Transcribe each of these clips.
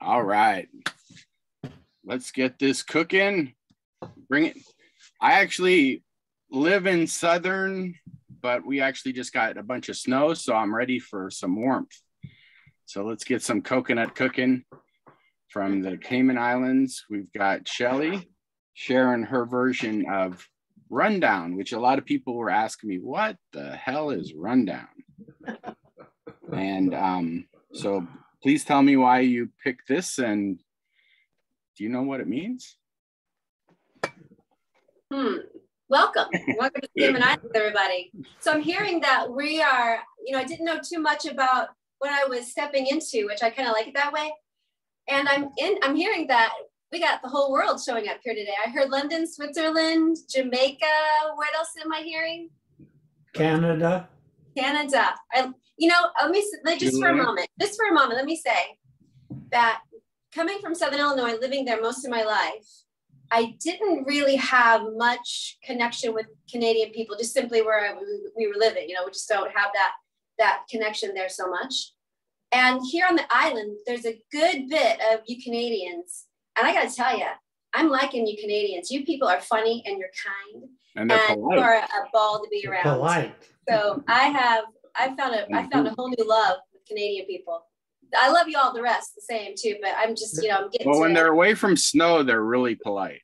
All right. Let's get this cooking. Bring it. I actually live in southern, but we actually just got a bunch of snow, so I'm ready for some warmth. So let's get some coconut cooking from the Cayman Islands. We've got Shelly sharing her version of Rundown, which a lot of people were asking me, what the hell is Rundown? and um, so please tell me why you picked this and do you know what it means? Hmm. Welcome. Welcome to Cayman Islands, everybody. So I'm hearing that we are, you know, I didn't know too much about what I was stepping into, which I kind of like it that way. And I'm in, I'm hearing that we got the whole world showing up here today. I heard London, Switzerland, Jamaica. What else am I hearing? Canada. Canada. I, you know, let me just for a moment, just for a moment, let me say that coming from Southern Illinois, living there most of my life, I didn't really have much connection with Canadian people, just simply where I, we were living. You know, we just don't have that that connection there so much. And here on the island, there's a good bit of you Canadians. And I got to tell you, I'm liking you Canadians. You people are funny and you're kind. And and polite. you are a ball to be around. Polite. So I have, I found a, I found a mm-hmm. whole new love with Canadian people. I love you all the rest the same too, but I'm just, you know, I'm getting Well, to when it. they're away from snow, they're really polite.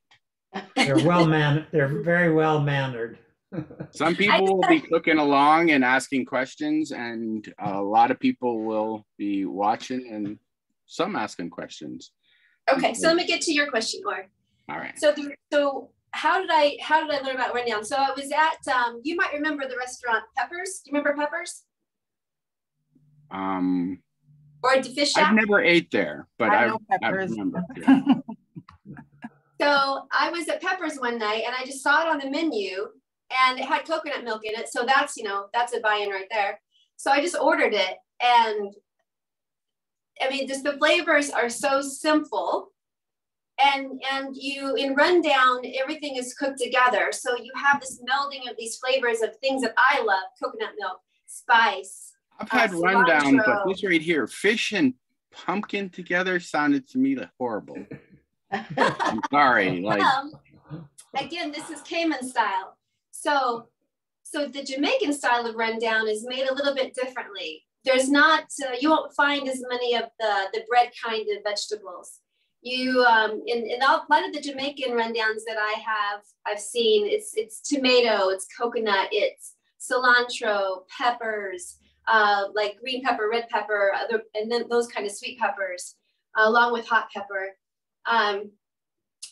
They're well man. They're very well mannered. Some people will be cooking along and asking questions, and a lot of people will be watching and some asking questions. Okay, so mm-hmm. let me get to your question, Or All right. So, the, so how did I how did I learn about rundown? So I was at um, you might remember the restaurant Peppers. Do you remember Peppers Um, or the fish shack? I've never ate there, but I I, know I remember. yeah. So I was at Peppers one night and I just saw it on the menu and it had coconut milk in it. So that's, you know, that's a buy-in right there. So I just ordered it and I mean, just the flavors are so simple. And and you in rundown, everything is cooked together. So you have this melding of these flavors of things that I love, coconut milk, spice. I've had Uh, rundown, but this right here, fish and pumpkin together sounded to me like horrible. I'm sorry. Like, Um, again, this is Cayman style. So, so the Jamaican style of rundown is made a little bit differently. There's not, uh, you won't find as many of the, the bread kind of vegetables. You, um, in, in a lot of the Jamaican rundowns that I have, I've seen, it's, it's tomato, it's coconut, it's cilantro, peppers, uh, like green pepper, red pepper, other, and then those kind of sweet peppers, uh, along with hot pepper. Um,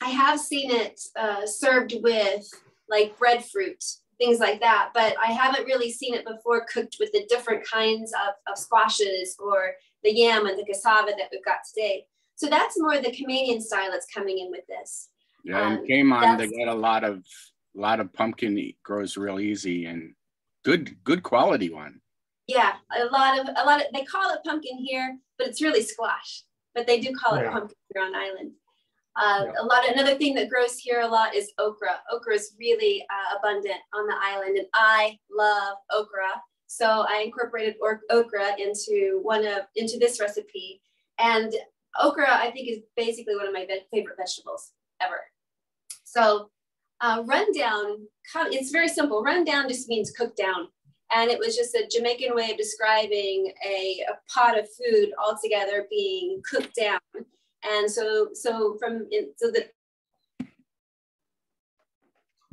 I have seen it uh, served with like breadfruit, things like that, but I haven't really seen it before cooked with the different kinds of, of squashes or the yam and the cassava that we've got today. So that's more the Caymanian style that's coming in with this. yeah, Um, and Cayman. They that's- got a lot of, a lot of pumpkin grows real easy and good, good quality one. Yeah, a lot of a lot of they call it pumpkin here, but it's really squash. But they do call it pumpkin here on island. Uh, Yeah. A lot. Another thing that grows here a lot is okra. Okra is really uh, abundant on the island, and I love okra. So I incorporated or- okra into one of into this recipe. And okra, I think, is basically one of my favorite vegetables ever. So uh, rundown, it's very simple. Rundown just means cook down and it was just a Jamaican way of describing a, a pot of food altogether being cooked down. And so, so from in, so the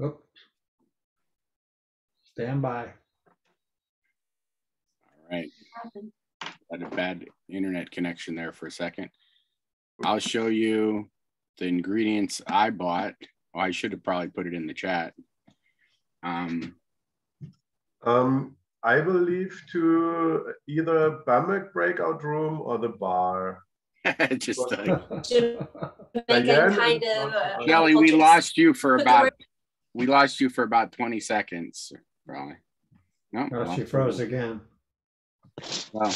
Oop. Stand by. All right. Had a bad internet connection there for a second. I'll show you the ingredients I bought. Oh, I should have probably put it in the chat. Um, Um, I will leave to either Bamek breakout room or the bar. just uh, Jamaican Again, kind of. Uh, Kelly, we cultures. lost you for about we lost you for about 20 seconds, probably. No, Oh, well, she froze again. well.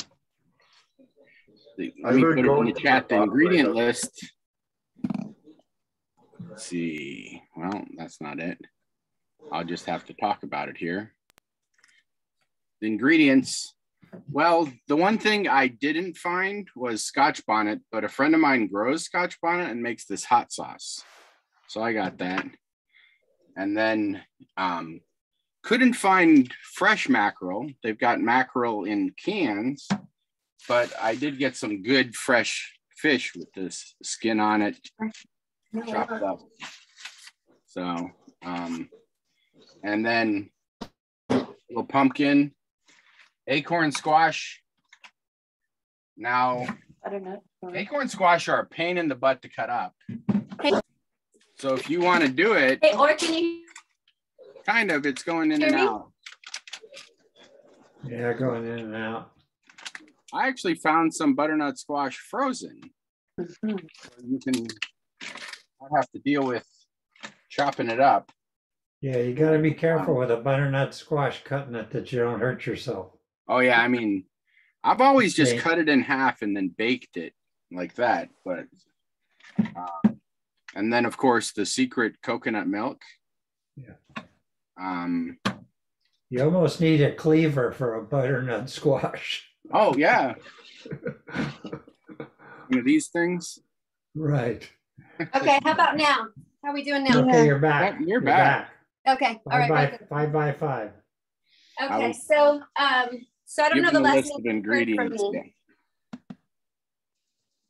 The- Let me put it in the chat, the ingredient operator. list. Let's see, well, that's not it. I'll just have to talk about it here. The ingredients Well, the one thing I didn't find was Scotch bonnet, but a friend of mine grows Scotch bonnet and makes this hot sauce. So I got that. And then um, couldn't find fresh mackerel. They've got mackerel in cans, but I did get some good fresh fish with this skin on it, chopped up. So, um, and then little pumpkin, acorn squash. Now, Butternut. sorry. acorn squash are a pain in the butt to cut up. Hey. So if you want to do it, Hey, or can you, kind of, it's going in Hear and me? out. Yeah, going in and out. I actually found some butternut squash frozen. You can not have to deal with chopping it up. Yeah, you gotta be careful with a butternut squash cutting it that you don't hurt yourself. Oh yeah, I mean, I've always just cut it in half and then baked it like that. But um, and then of course the secret coconut milk. Yeah. Um. You almost need a cleaver for a butternut squash. Oh yeah. You know, these things. Right. okay, how about now? How are we doing now? Okay, you're back. You're back. Okay, all Five right, by, five by five. Okay, was- so, um, so I don't know the last list of you heard from ingredients.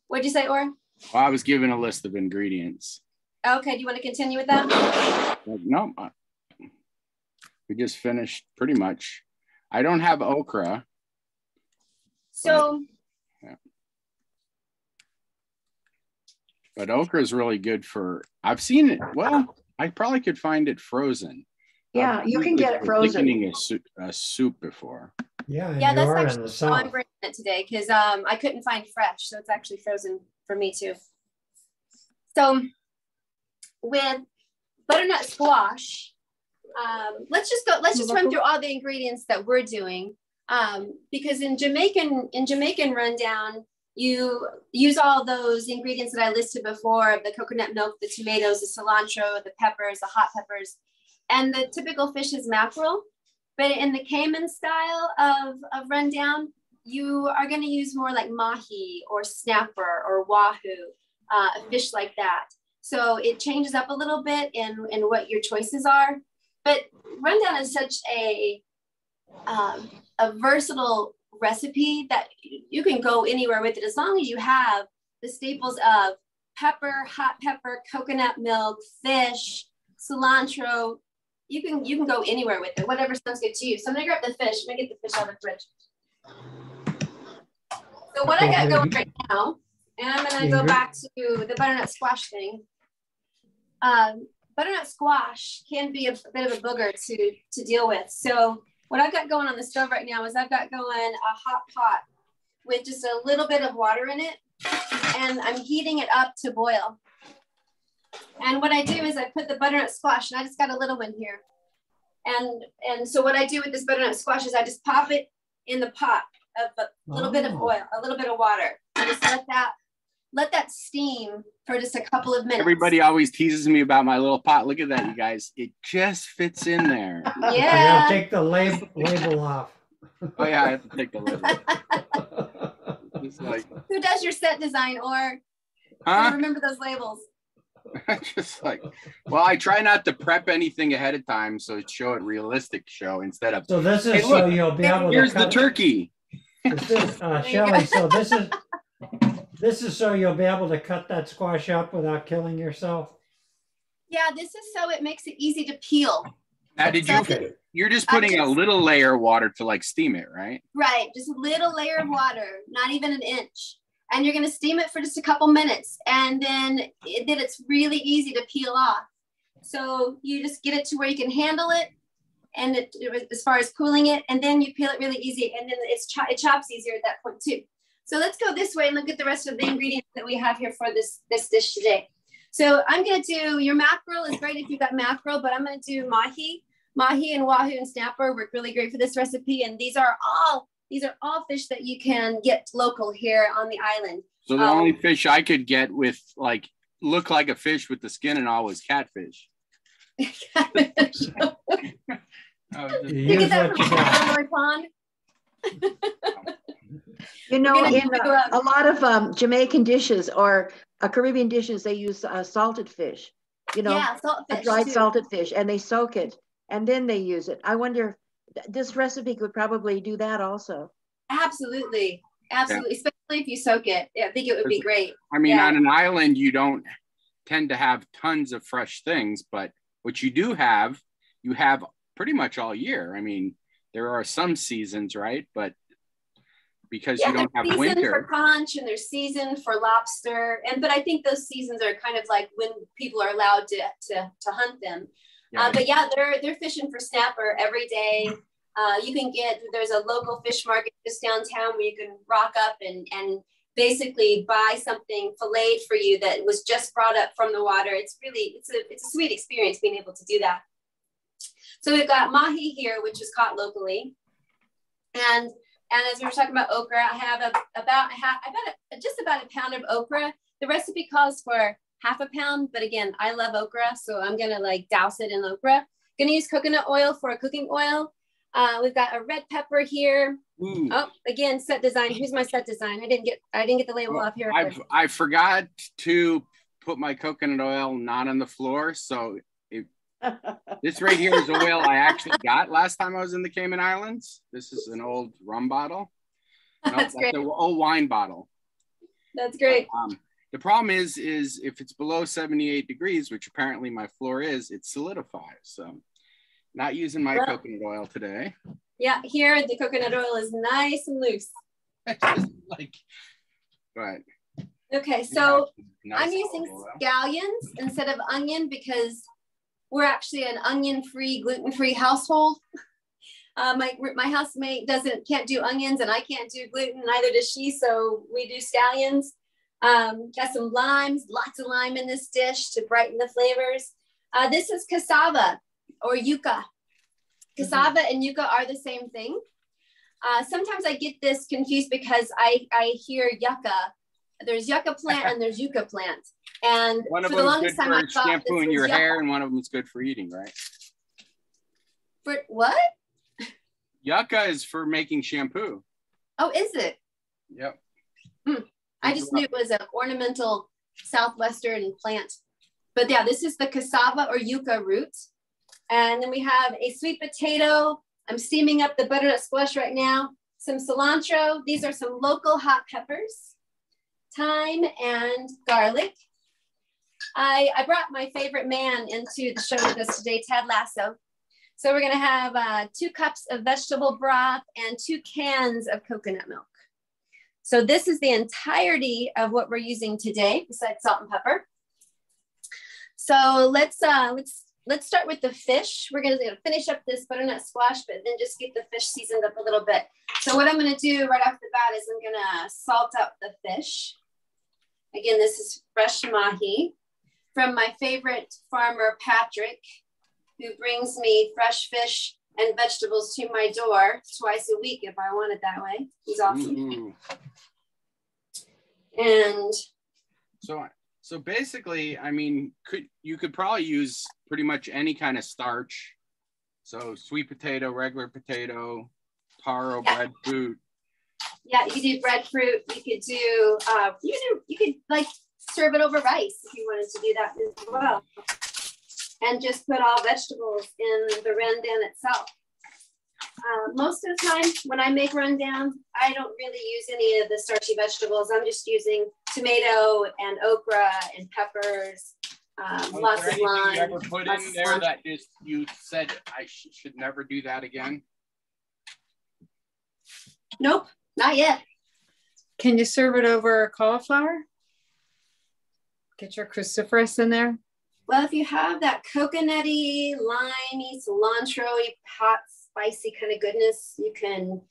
What'd you say, Or? Well, I was given a list of ingredients. Okay, do you want to continue with that? No, we just finished pretty much. I don't have okra. So, Yeah. But okra is really good for. I've seen it. Well, I probably could find it frozen. Yeah, I've you can get it it frozen. Thickening a soup, a soup before. Yeah, Yeah, that's actually the how I'm bringing it today because um, I couldn't find fresh, so it's actually frozen for me too. So, with butternut squash, um, let's just go. Let's just run through all the ingredients that we're doing um, because in Jamaican in Jamaican rundown, you use all those ingredients that I listed before: the coconut milk, the tomatoes, the cilantro, the peppers, the hot peppers, and the typical fish is mackerel. But in the Cayman style of, of rundown, you are going to use more like mahi or snapper or wahoo, uh, a fish like that. So it changes up a little bit in, in what your choices are. But rundown is such a um, a versatile recipe that you can go anywhere with it as long as you have the staples of pepper, hot pepper, coconut milk, fish, cilantro, you can you can go anywhere with it, whatever sounds good to you. So I'm gonna grab the fish. I'm gonna get the fish out of the fridge. So what I got going right now, and I'm gonna go back to the butternut squash thing. Um, butternut squash can be a bit of a booger to to deal with. So what I've got going on the stove right now is I've got going a hot pot with just a little bit of water in it, and I'm heating it up to boil. And what I do is I put the butternut squash, and I just got a little one here. And and so what I do with this butternut squash is I just pop it in the pot of a little bit of Oh. oil, a little bit of water, and just let that let that steam for just a couple of minutes. Everybody always teases me about my little pot. Look at that, you guys. It just fits in there. You Yeah. take the lab, label off. Oh yeah, I have to take the label. off. Like, Who does your set design or huh? remember those labels? just like, well, I try not to prep anything ahead of time, so it show it realistic show instead of So this is Hey, so look, you'll be able to here's the turkey. This is, uh, There you go. Shelley, so this is, this is so you'll be able to cut that squash up without killing yourself? Yeah, this is so it makes it easy to peel. Now, did you? Okay. You're just I putting a little layer of water to like steam it, right? Right, just a little layer of water, not even an inch. And you're gonna steam it for just a couple minutes. And then, it, then it's really easy to peel off. So you just get it to where you can handle it. And it, it- as far as cooling it, and then you peel it really easy. And then it's cho- it chops easier at that point too. So let's go this way and look at the rest of the ingredients that we have here for this, this dish today. So I'm gonna do, your mackerel is great if you've got mackerel, but I'm gonna do mahi. Mahi and wahoo and snapper work really great for this recipe. And these are all these are all fish that you can get local here on the island. So the Um, only fish I could get with like look like a fish with the skin and all was catfish. you You get that from you got. Pond. You know, in a, um, a lot of um, Jamaican dishes or uh, Caribbean dishes, they use uh, salted fish. You know, yeah, a saltfish. dried too. salted fish, and they soak it and then they use it. I wonder, th- this recipe could probably do that also. Absolutely. Absolutely. Especially if you soak it. Yeah, I think it would be great. I mean, Yeah. on an island, you don't tend to have tons of fresh things, but what you do have, you have pretty much all year. I mean, there are some seasons, right? But because Yeah, you don't have season for winter, conch and there's season for lobster. And but I think those seasons are kind of like when people are allowed to to, to hunt them. yeah, Uh, but yeah, they're they're fishing for snapper every day. Uh, you can get there's a local fish market just downtown where you can rock up and and basically buy something filleted for you that was just brought up from the water. It's really it's a it's a sweet experience being able to do that. So we've got mahi here, which is caught locally, and and as we were talking about okra, I have a, about half about a, just about a pound of okra. The recipe calls for half a pound, but again, I love okra, so I'm gonna like douse it in okra. Gonna use coconut oil for a cooking oil. Uh, we've got a red pepper here. Ooh, Oh, again, set design. Here's my set design. I didn't get I didn't get the label off here. I've I forgot to put my coconut oil not on the floor, so this right here is oil I actually got last time I was in the Cayman Islands. This is an old rum bottle. No, That's great. an old wine bottle. That's great. Um, the problem is, is if it's below 78 degrees, which apparently my floor is, it solidifies. So not using my Well- coconut oil today. Yeah, here the coconut oil is nice and loose. Like, but Okay, so nice I'm using scallions instead of onion because we're actually an onion-free, gluten-free household. Uh, my my housemate doesn't can't do onions and I can't do gluten, neither does she. So we do scallions. Um, got some limes, lots of lime in this dish to brighten the flavors. Uh, this is cassava or yuca. Cassava and yuca are the same thing. Uh, sometimes I get this confused because I, I hear yucca. There's yucca plant and there's yucca plant. And One of for the them is longest good time I for thought shampooing your hair, and one of them is good for eating, right? For what? Yucca is for making shampoo. Oh, is it? Yep. Hmm. I just knew it was an ornamental southwestern plant. But yeah, this is the cassava or yucca root. And then we have a sweet potato. I'm steaming up the butternut squash right now. Some cilantro. These are some local hot peppers, thyme, and garlic. I, I brought my favorite man into the show with us today, Ted Lasso. So we're gonna have uh, two cups of vegetable broth and two cans of coconut milk. So this is the entirety of what we're using today, besides salt and pepper. So let's uh, let's let's start with the fish. We're gonna finish up this butternut squash, but then just get the fish seasoned up a little bit. So what I'm gonna do right off the bat is I'm gonna salt up the fish. Again, this is fresh mahi from my favorite farmer, Patrick, who brings me fresh fish and vegetables to my door twice a week if I want it that way. He's awesome. Ooh. And So, so basically, I mean, could you could probably use pretty much any kind of starch. So sweet potato, regular potato, taro, Yeah. breadfruit. yeah, you could do breadfruit. You could do uh, you could you could like serve it over rice if you wanted to do that as well. And just put all vegetables in the rundown itself. Uh, most of the time when I make rundown, I don't really use any of the starchy vegetables. I'm just using tomato and okra and peppers, um, Was lots of anything lime. you ever put in there that just you said I sh- should never do that again? Nope, not yet. Can you serve it over cauliflower? Get your cruciferous in there. Well, if you have that coconutty, limey, cilantro-y, hot, spicy kind of goodness, you can,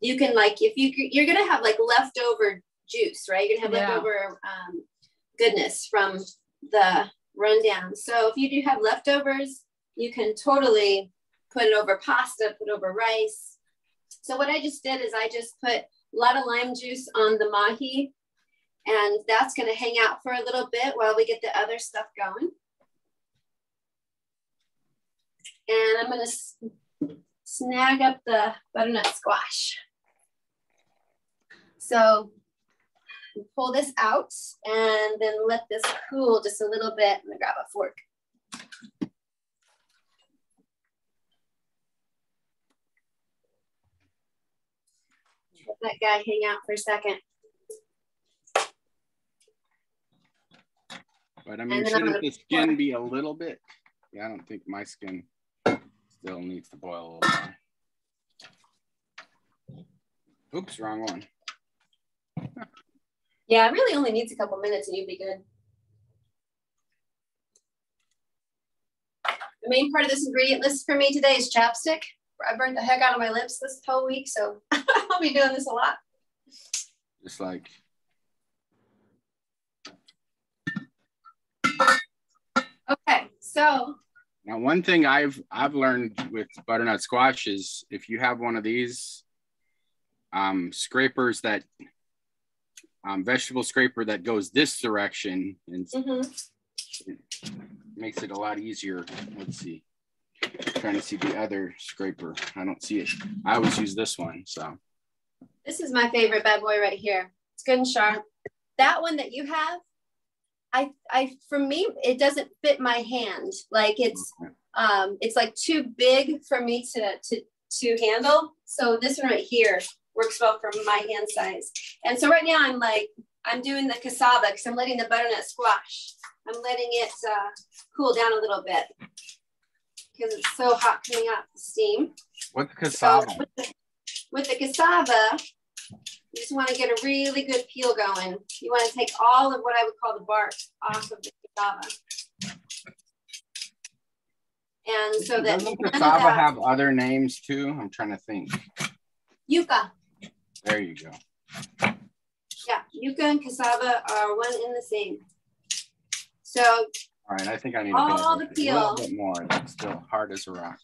you can like, if you, you're gonna have like leftover juice, right? You're gonna have Yeah. leftover um, goodness from the rundown. So if you do have leftovers, you can totally put it over pasta, put over rice. So what I just did is I just put a lot of lime juice on the mahi, and that's gonna hang out for a little bit while we get the other stuff going. And I'm gonna snag up the butternut squash. So pull this out and then let this cool just a little bit. I'm gonna grab a fork. Let that guy hang out for a second. But I mean, And then I'm shouldn't the skin be a little bit? Yeah, I don't think my skin still needs to boil a little more. Oops, wrong one. Yeah, it really only needs a couple minutes and you'd be good. The main part of this ingredient list for me today is chapstick. I burned the heck out of my lips this whole week, so I'll be doing this a lot. Just like Okay, so now, one thing I've I've learned with butternut squash is if you have one of these um, scrapers that um, vegetable scraper that goes this direction and mhm. makes it a lot easier. Let's see. trying to see the other scraper. I don't see it. I always use this one. So this is my favorite bad boy right here. It's good and sharp. That one that you have, I, I, for me, it doesn't fit my hand. Like it's, um, it's like too big for me to, to, to handle. So this one right here works well for my hand size. And so right now I'm like, I'm doing the cassava because I'm letting the butternut squash. I'm letting it uh, cool down a little bit because it's so hot coming out the steam. what's So cassava? with the, with the cassava, you just want to get a really good peel going. You want to take all of what I would call the bark off of the cassava. And so that Doesn't cassava that- have other names too? I'm trying to think. yucca, There you go. yeah, yucca and cassava are one in the same. So All right, I think I need to All the it a little bit more. That's still hard as a rock.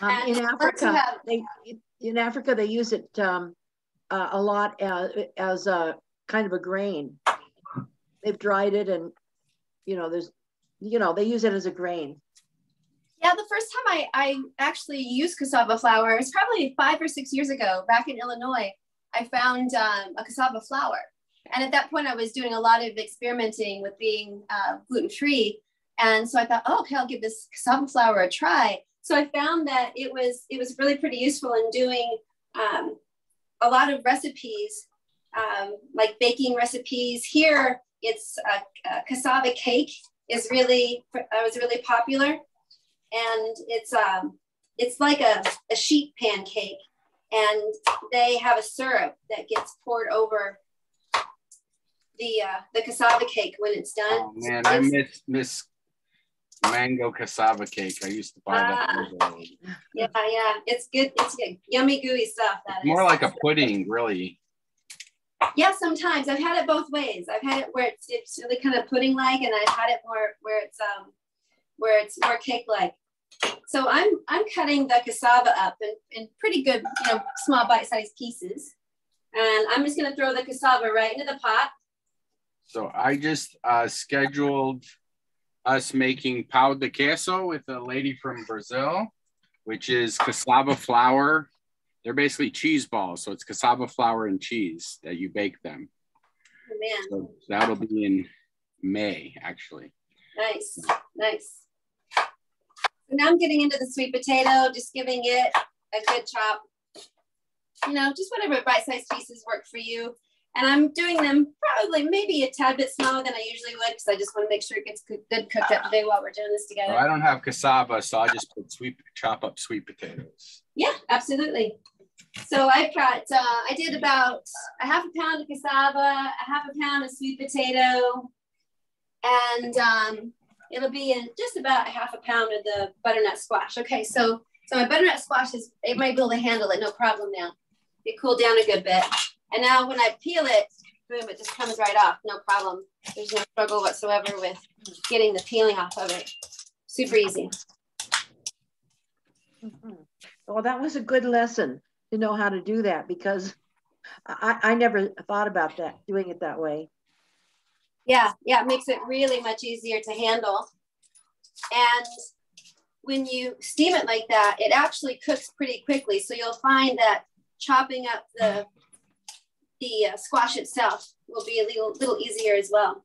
Um, in Africa, have- they, in Africa, they use it, um, uh, a lot as, as a kind of a grain. They've dried it and, you know, there's, you know, they use it as a grain. Yeah, the first time I, I actually used cassava flour, it's probably five or six years ago back in Illinois. I found um, a cassava flour. And at that point, I was doing a lot of experimenting with being uh, gluten free. And so I thought, oh, okay, I'll give this cassava flour a try. So I found that it was it was really pretty useful in doing um, a lot of recipes, um, like baking recipes. Here, it's a, cassava cake is really uh, was really popular and it's um it's like a, a sheet pancake and they have a syrup that gets poured over the uh, the cassava cake when it's done. Oh man, I miss miss mango cassava cake. I used to buy that. Ago. yeah, yeah, it's good. It's good. yummy, gooey stuff. That is. More like a pudding, really. Yeah, sometimes I've had it both ways. I've had it where it's it's really kind of pudding like, and I've had it more where it's um where it's more cake like. So I'm I'm cutting the cassava up in, in pretty good, you know, small bite-sized pieces. And I'm just gonna throw the cassava right into the pot. So I just uh, scheduled us making pão de queso with a lady from Brazil, which is cassava flour. They're basically cheese balls, so it's cassava flour and cheese that you bake them. Oh, man, So that'll be in May, actually. nice, nice. Now I'm getting into the sweet potato, just giving it a good chop. You know, just whatever bite-sized pieces work for you. And I'm doing them probably maybe a tad bit smaller than I usually would because I just want to make sure it gets good, good cooked up today while we're doing this together. Well, I don't have cassava, so I just put sweet chop up sweet potatoes. Yeah, absolutely. So I've got, uh, I did about a half a pound of cassava, a half a pound of sweet potato, and um, it'll be in just about a half a pound of the butternut squash. Okay, so so my butternut squash is, it might be able to handle it, no problem now. It cooled down a good bit. And now when I peel it, boom, it just comes right off, no problem. There's no struggle whatsoever with getting the peeling off of it. Super easy. Mhm. Well, that was a good lesson to know how to do that because I, I never thought about that, doing it that way. Yeah, yeah, it makes it really much easier to handle. And when you steam it like that, it actually cooks pretty quickly. So you'll find that chopping up the the uh, squash itself will be a little, little easier as well.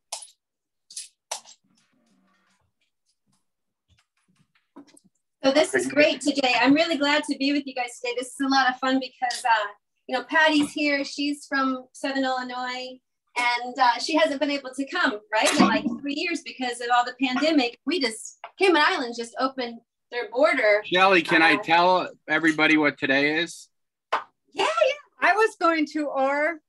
So this is great today. I'm really glad to be with you guys today. This is a lot of fun because, uh, you know, Patty's here. She's from Southern Illinois and uh, she hasn't been able to come, right? In like three years because of all the pandemic. We just, Cayman Islands just opened their border. Shelly, can I Uh, tell everybody what today is? Yeah, yeah, I was going to, or,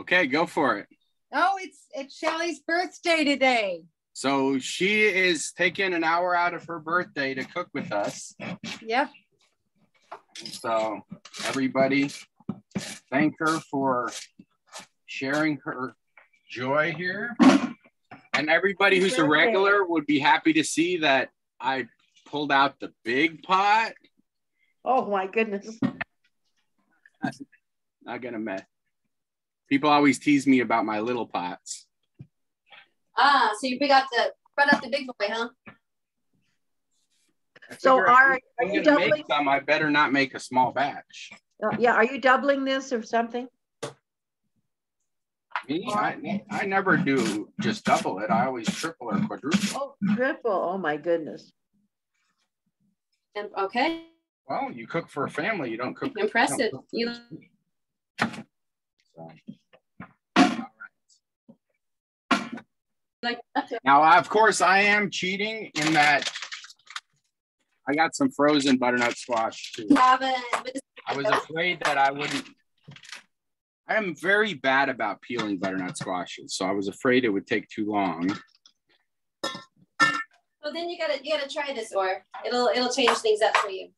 Okay, go for it. oh, it's, it's Shelly's birthday today. So she is taking an hour out of her birthday to cook with us. Yep. So everybody, thank her for sharing her joy here. And everybody who's a regular would be happy to see that I pulled out the big pot. Oh my goodness. Not gonna mess. People always tease me about my little pots. Ah, so you bring out the brought out the big boy, huh? So are, if are I'm you gonna make doubling? some, I better not make a small batch. uh, Yeah, are you doubling this or something? Me, I, I never do just double it. I always triple or quadruple. Oh, triple. Oh my goodness. And, okay, Well, you cook for a family. You don't cook. impressive. You So. Like Now, of course, I am cheating in that I got some frozen butternut squash too. I was afraid that I wouldn't. I am very bad about peeling butternut squashes, so I was afraid it would take too long. Well, then you gotta you gotta try this, or it'll it'll change things up for you.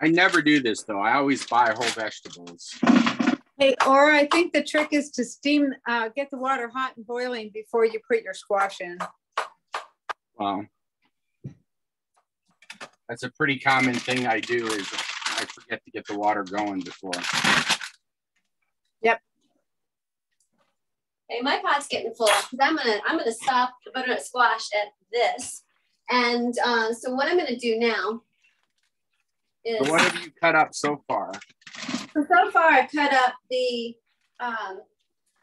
I never do this though. I always buy whole vegetables. Hey, or I think the trick is to steam, uh, get the water hot and boiling before you put your squash in. Wow. that's a pretty common thing I do is I forget to get the water going before. Yep. Okay, my pot's getting full because I'm gonna I'm gonna stop the butternut squash at this. And uh, so what I'm gonna do now is So what have you cut up so far? So, so far I've cut up the um,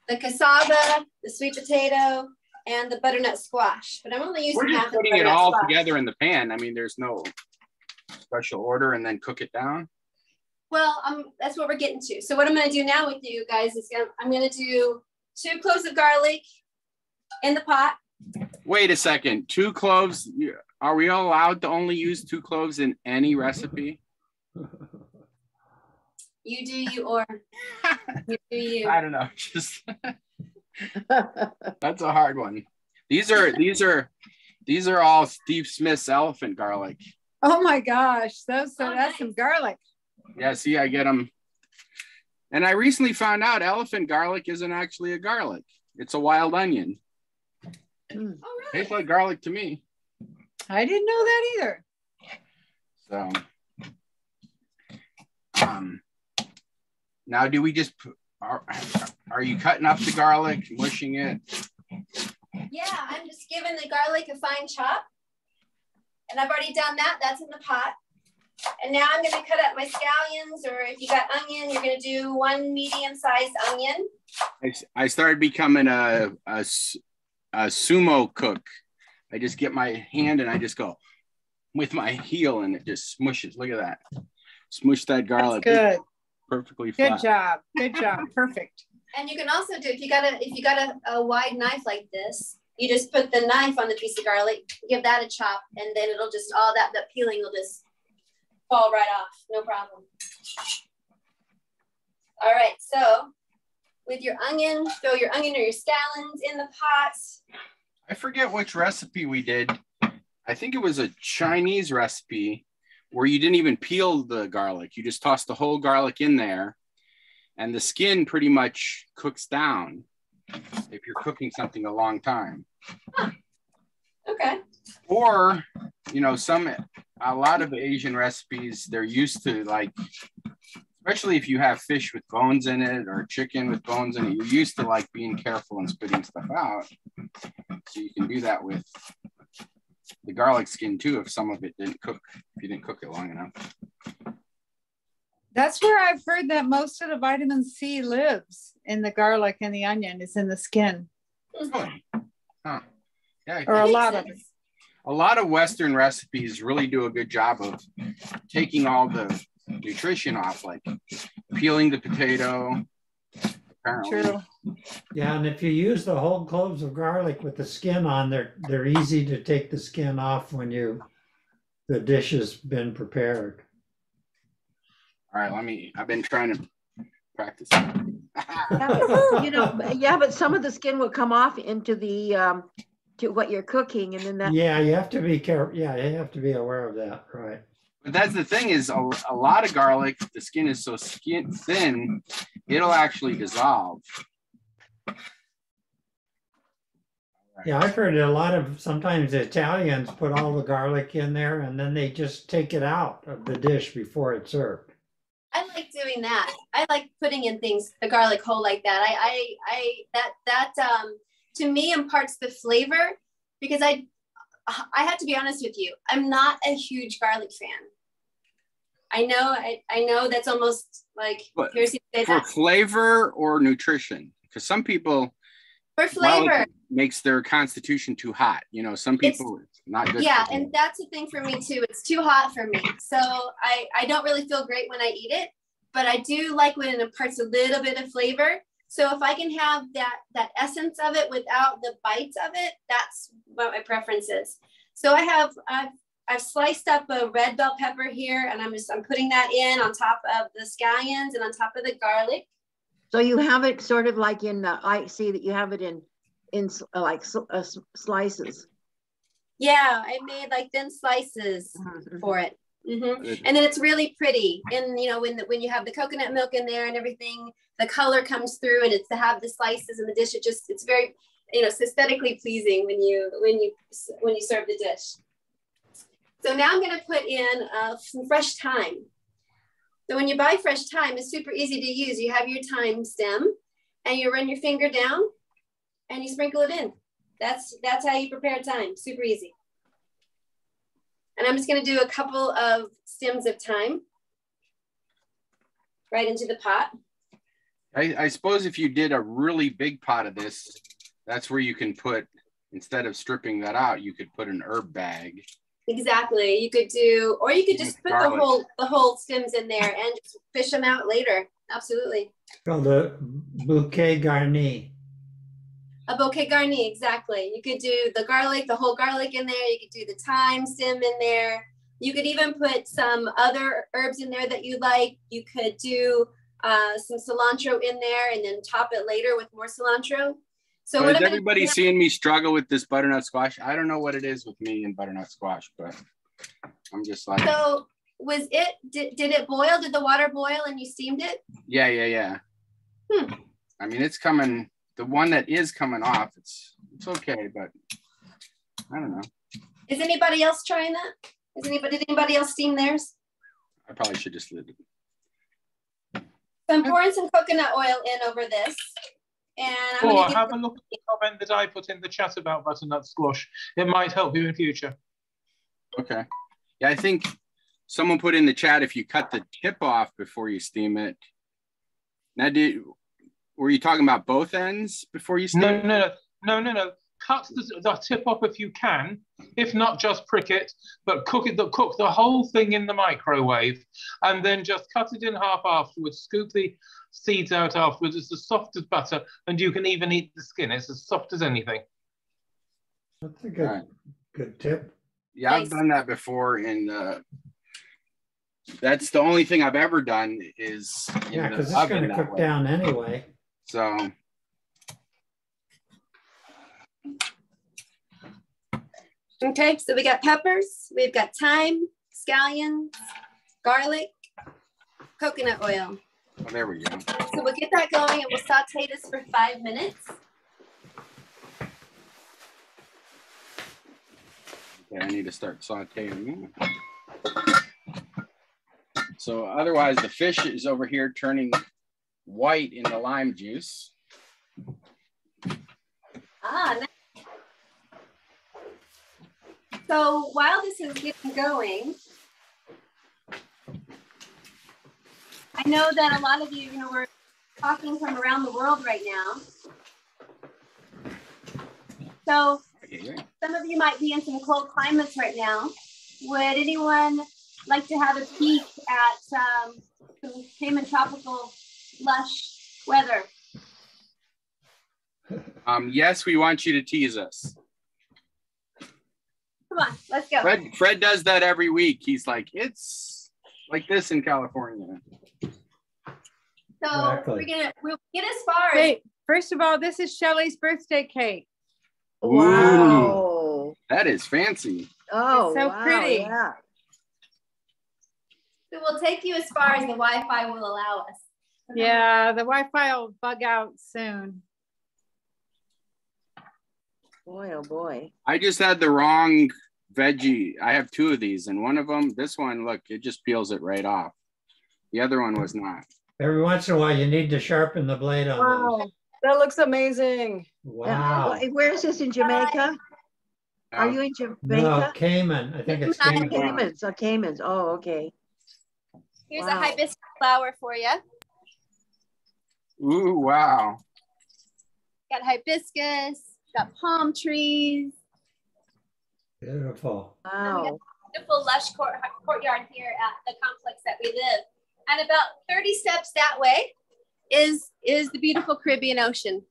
the cassava, the sweet potato, and the butternut squash. But I'm only using We're half just the putting it all squash. together in the pan. I mean, there's no special order and then cook it down. Well, um, that's what we're getting to. So what I'm gonna do now with you guys is gonna, I'm gonna do two cloves of garlic in the pot. Wait a second. Two cloves. Are we all allowed to only use two cloves in any recipe? You do you or you do you. I don't know. Just that's a hard one. These are these are these are all Steve Smith's elephant garlic. Oh my gosh, those, Oh, that's nice. some garlic. Yeah, see, I get them. And I recently found out elephant garlic isn't actually a garlic. It's a wild onion. Oh, really? Tastes like garlic to me. I didn't know that either. So, um, now do we just are, are you cutting up the garlic, mushing it? Yeah, I'm just giving the garlic a fine chop. And I've already done that. That's in the pot. And now I'm gonna cut up my scallions, or if you got onion, you're gonna do one medium-sized onion. I started becoming a a sumo cook. I just get my hand and I just go with my heel and it just smushes. Look at that. Smush that garlic. That's garlic good. Perfectly flat. Good job. Good job. Perfect. And you can also do if you got a if you got a, a wide knife like this, you just put the knife on the piece of garlic, give that a chop, and then it'll just all that that peeling will just fall right off, no problem. All right, so with your onion, throw your onion or your scallions in the pot. I forget which recipe we did. I think it was a Chinese recipe where you didn't even peel the garlic. You just toss the whole garlic in there and the skin pretty much cooks down if you're cooking something a long time. Okay. Or, you know, some a lot of Asian recipes they're used to like especially if you have fish with bones in it or chicken with bones in it, you're used to like being careful and spitting stuff out. So you can do that with the garlic skin too if some of it didn't cook, if you didn't cook it long enough. That's where I've heard that most of the vitamin C lives in the garlic and the onion is in the skin. Really? Huh. Yeah, Or a lot of sense. a lot of Western recipes really do a good job of taking all the nutrition off, like peeling the potato. Apparently. True. Yeah, and if you use the whole cloves of garlic with the skin on, they're they're easy to take the skin off when you the dish has been prepared. All right, let me. I've been trying to practice. Yeah, you know, yeah, but some of the skin will come off into the um, to what you're cooking, and then that. Yeah, you have to be careful. Yeah, you have to be aware of that, right? But that's the thing is a, a lot of garlic, the skin is so skin thin, it'll actually dissolve. Yeah, I've heard a lot of sometimes the Italians put all the garlic in there and then they just take it out of the dish before it's served. I like doing that. I like putting in things, the garlic whole like that. I, I, I, that, that, um, to me imparts the flavor because I, I have to be honest with you. I'm not a huge garlic fan. I know, I, I know that's almost like, But here's For flavor or nutrition, because some people for flavor. makes their constitution too hot. You know, some people it's not good. yeah and that's the thing for me too it's too hot for me so i i don't really feel great when i eat it but i do like when it imparts a little bit of flavor so if i can have that that essence of it without the bites of it that's what my preference is so i have i've I've sliced up a red bell pepper here and I'm just I'm putting that in on top of the scallions and on top of the garlic. So you have it sort of like in. Uh, I see that you have it in in uh, like sl- uh, slices. Yeah, I made like thin slices Mhm. for it. hmm and then it's really pretty and you know when the, when you have the coconut milk in there and everything the color comes through and it's to have the slices in the dish it just it's very you know aesthetically pleasing when you when you when you serve the dish so now i'm going to put in uh, some fresh thyme so when you buy fresh thyme it's super easy to use you have your thyme stem and you run your finger down and you sprinkle it in that's that's how you prepare thyme super easy and I'm just gonna do a couple of stems of thyme right into the pot. I, I suppose if you did a really big pot of this, that's where you can put instead of stripping that out, you could put an herb bag. Exactly. You could do, or you could just put the whole the whole stems in there and just fish them out later. Absolutely. Called a bouquet garni. A bouquet garni, exactly. You could do the garlic, the whole garlic in there. You could do the thyme stem in there. You could even put some other herbs in there that you like. You could do uh, some cilantro in there and then top it later with more cilantro. So is I'm gonna everybody seeing me struggle with this butternut squash? I don't know what it is with me and butternut squash, but I'm just like, So was it did, did it boil? Did the water boil and you steamed it? yeah, yeah, yeah. Hmm. I mean, it's coming. The one that is coming off, it's it's okay, but I don't know. Is anybody else trying that? Is anybody did anybody else steam theirs? I probably should just leave it. So I'm pouring some coconut oil in over this. And I'm Or have a look at the comment that I put in the chat about butternut squash. It might help you in future. Okay. Yeah, I think someone put in the chat if you cut the tip off before you steam it. Now, did were you talking about both ends before you steam? No, no, no, no, no, no. Cut the, the tip off if you can. If not, just prick it, but cook it. The, cook the whole thing in the microwave, and then just cut it in half afterwards. Scoop the seeds out afterwards. It's as soft as butter, and you can even eat the skin. It's as soft as anything. That's a good, Alright. good tip. Yeah, I've Nice. done that before, and uh, that's the only thing I've ever done is Yeah, because it's gonna cook way. down anyway. So Okay, so we got peppers, we've got thyme, scallions, garlic, coconut oil. well, there we go. So we'll get that going and we'll saute this for five minutes. Okay, I need to start sauteing. So otherwise, the fish is over here turning white in the lime juice. Ah, nice. So while this is getting going, I know that a lot of you, you know, we're talking from around the world right now. So some of you might be in some cold climates right now. Would anyone like to have a peek at um, some Cayman tropical lush weather? Um, yes, we want you to tease us. Come on, let's go. Fred Fred does that every week. He's like, it's like this in California. So Exactly. we're gonna we'll get as far as Wait, first of all, this is Shelley's birthday cake. Wow. That is fancy. Oh, so wow, pretty. Yeah. so we'll take you as far as the Wi-Fi will allow us. Yeah, the Wi-Fi will bug out soon. Boy, oh boy. I just had the wrong veggie. I have two of these, and one of them, this one, look, it just peels it right off. The other one was not. Every once in a while, you need to sharpen the blade on those. Wow, that looks amazing. Wow. Wh- Where is this in Jamaica? Are Um, you in Jamaica? No, Jamaica? Cayman. I think it's Cayman. Cayman. Caymans, oh, Caymans. Oh, okay. Here's Wow. a hibiscus flower for you. Ooh, wow. Got hibiscus, got palm trees, Beautiful. Wow. beautiful lush court, courtyard here at the complex that we live. And about 30 steps that way is is the beautiful Caribbean Ocean.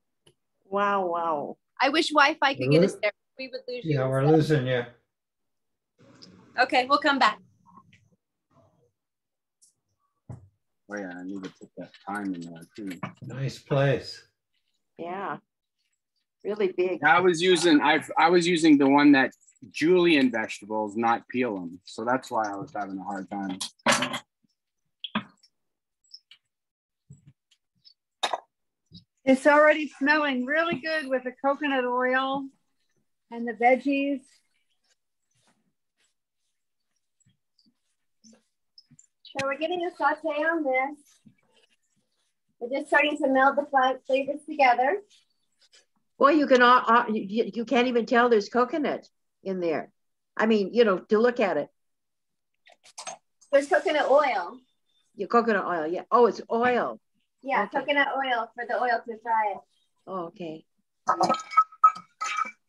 Wow, wow. I wish Wi-Fi could get us there. We would lose you. Yeah, we're instead. losing you. Okay, we'll come back. Oh yeah, I need to put that time in there too. Nice place. Yeah. Really big. I was using I I was using the one that julienne vegetables, not peel them. So that's why I was having a hard time. It's already smelling really good with the coconut oil and the veggies. So we're getting a saute on this. We're just starting to meld the fla- flavors together. Well, you can, uh, you, you can't even tell there's coconut in there. I mean, you know, to look at it. There's coconut oil. Your coconut oil, yeah. Oh, it's oil. Yeah, Okay. coconut oil for the oil to fry it. Oh, okay.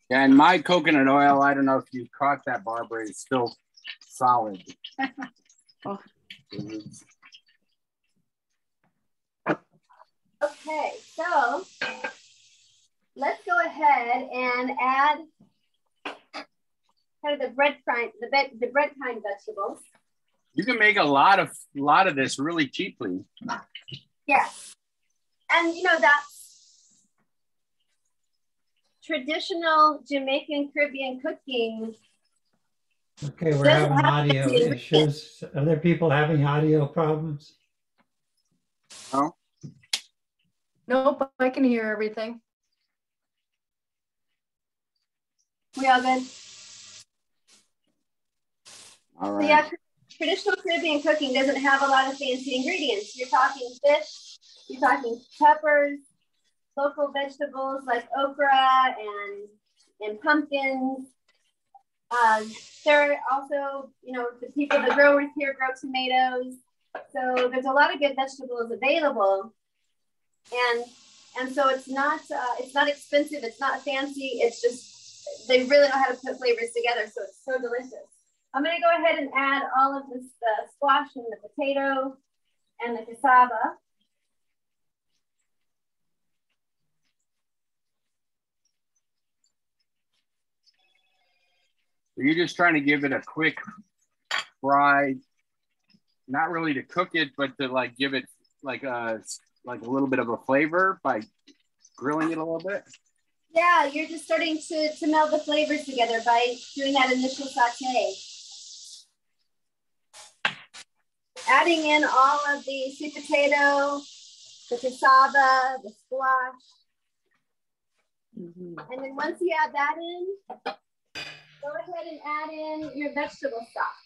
Yeah, and my coconut oil, I don't know if you caught that, Barbara, it's still solid. Oh. Okay, so let's go ahead and add kind of the bread kind, the, be- the bread kind vegetables. You can make a lot of a lot of this really cheaply. Yes. And you know, that's traditional Jamaican Caribbean cooking. Okay, we're having audio to be written. issues. Are there people having audio problems? No. Nope, I can hear everything. We all good? All So yeah, traditional Caribbean cooking doesn't have a lot of fancy ingredients. You're talking fish, you're talking peppers, local vegetables like okra and and pumpkins. Um, there are also, you know, the people, the growers here grow tomatoes. So there's a lot of good vegetables available, and and so it's not uh, it's not expensive. It's not fancy. It's just they really know how to put flavors together. So it's so delicious. I'm gonna go ahead and add all of this uh, squash and the potato and the cassava. You're just trying to give it a quick fry, not really to cook it, but to like give it like a like a little bit of a flavor by grilling it a little bit. Yeah, you're just starting to, to meld the flavors together by doing that initial saute. Adding in all of the sweet potato, the cassava, the squash, Mhm. and then once you add that in, go ahead and add in your vegetable stock.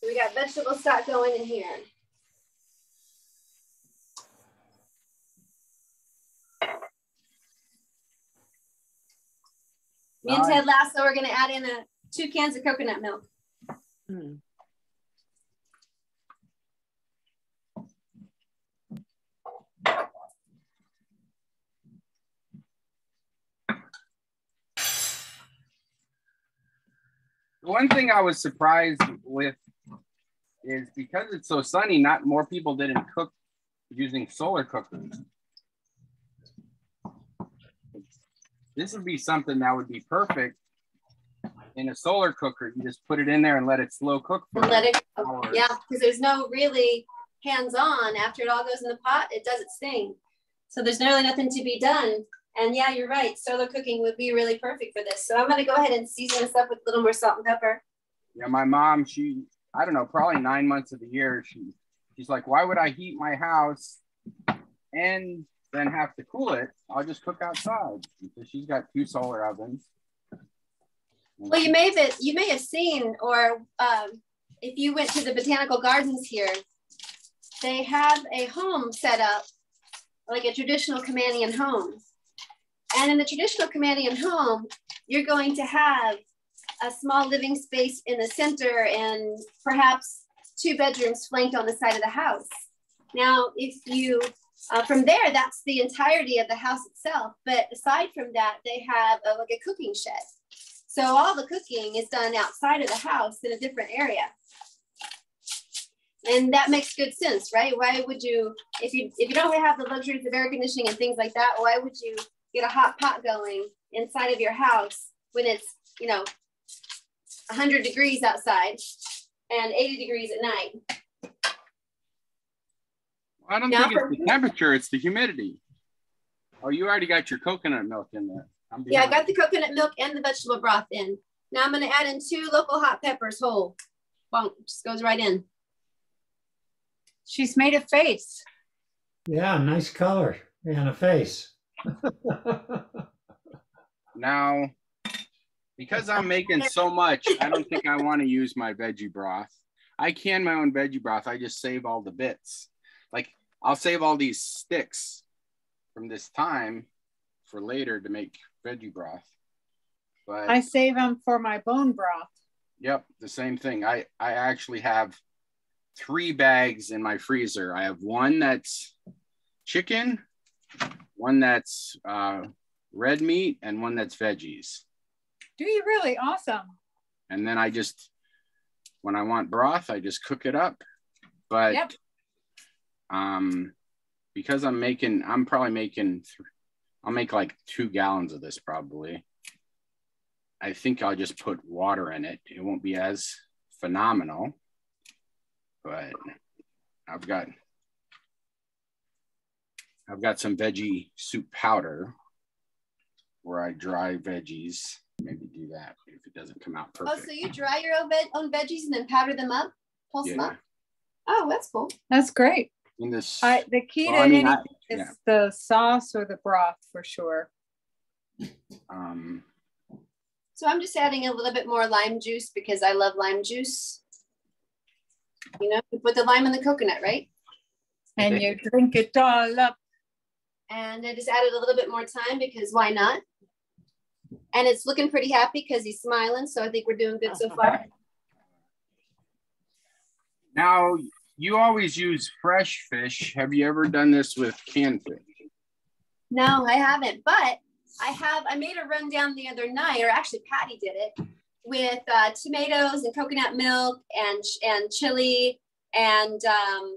So we got vegetable stock going in here. Me and Ted Lasso are gonna add in a two cans of coconut milk. Hmm. One thing I was surprised with is because it's so sunny, not more people didn't cook using solar cookers. This would be something that would be perfect in a solar cooker. You just put it in there and let it slow cook for let it hours. Yeah, because there's no really hands-on. After it all goes in the pot, it does its thing. So there's really nothing to be done. And yeah, you're right. Solar cooking would be really perfect for this. So I'm gonna go ahead and season this up with a little more salt and pepper. Yeah, my mom, she, I don't know, probably nine months of the year, she, she's like, why would I heat my house and then have to cool it? I'll just cook outside. So she's got two solar ovens. Well, you may have you may have seen, or um, if you went to the botanical gardens here, they have a home set up like a traditional Caymanian home. And in the traditional Caymanian home, you're going to have a small living space in the center and perhaps two bedrooms flanked on the side of the house. Now, if you uh, from there, that's the entirety of the house itself. But aside from that, they have a, like a cooking shed. So all the cooking is done outside of the house in a different area. And that makes good sense, right? Why would you, if you if you don't have the luxuries of air conditioning and things like that, why would you get a hot pot going inside of your house when it's, you know, 100 degrees outside and 80 degrees at night? I don't Now think it's the temperature, it's the humidity. Oh, you already got your coconut milk in there. I'm Yeah, I got the coconut milk and the vegetable broth in. Now I'm gonna add in two local hot peppers whole. Bonk, just goes right in. She's made a face. Yeah, nice color and a face. Now, because I'm making so much, I don't think I want to use my veggie broth. I can my own veggie broth. I just save all the bits. Like I'll save all these sticks from this time for later to make veggie broth. But I save them for my bone broth. Yep, the same thing. I I actually have three bags in my freezer. I have one that's chicken, one that's uh, red meat, and one that's veggies. Do you really? Awesome. And then I just, when I want broth, I just cook it up. But Yep. um, because I'm making, I'm probably making, th- I'll make like two gallons of this probably. I think I'll just put water in it. It won't be as phenomenal, but I've got, I've got some veggie soup powder where I dry veggies. Maybe do that if it doesn't come out perfect. Oh, so you dry your own, veg- own veggies and then powder them up, pulse them up? Oh, that's cool. That's great. In this, I, the key Well, to I mean, anything I- is yeah. the sauce or the broth for sure. um, So I'm just adding a little bit more lime juice because I love lime juice. You know, you put the lime in the coconut, right? And you drink it all up. And I just added a little bit more thyme because why not? And it's looking pretty happy because he's smiling. So I think we're doing good so far. now you always use fresh fish. Have you ever done this with canned fish? No, I haven't, but I have. I made a rundown the other night, or actually, Patty did it with uh, tomatoes and coconut milk and and chili and um,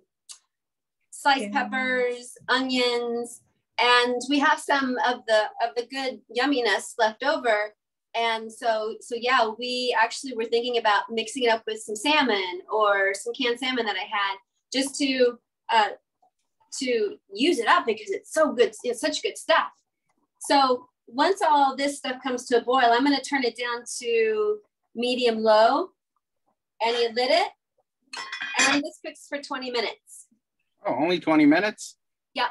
sliced Yeah. peppers, onions, and we have some of the of the good yumminess left over. And so, so yeah, we actually were thinking about mixing it up with some salmon or some canned salmon that I had, just to uh, to use it up because it's so good. It's such good stuff. So once all this stuff comes to a boil, I'm going to turn it down to medium low and you lit it. And this cooks for 20 minutes. Oh, only 20 minutes? Yep.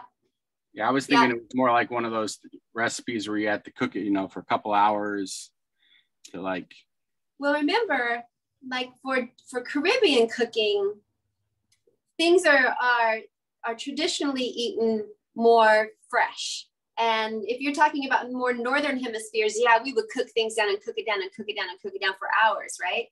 Yeah, I was Yeah. thinking it was more like one of those recipes where you have to cook it, you know, for a couple hours to like, Well, remember, like for for Caribbean cooking, things are are are traditionally eaten more fresh. And if you're talking about more northern hemispheres, yeah, we would cook things down and cook it down and cook it down and cook it down for hours, right?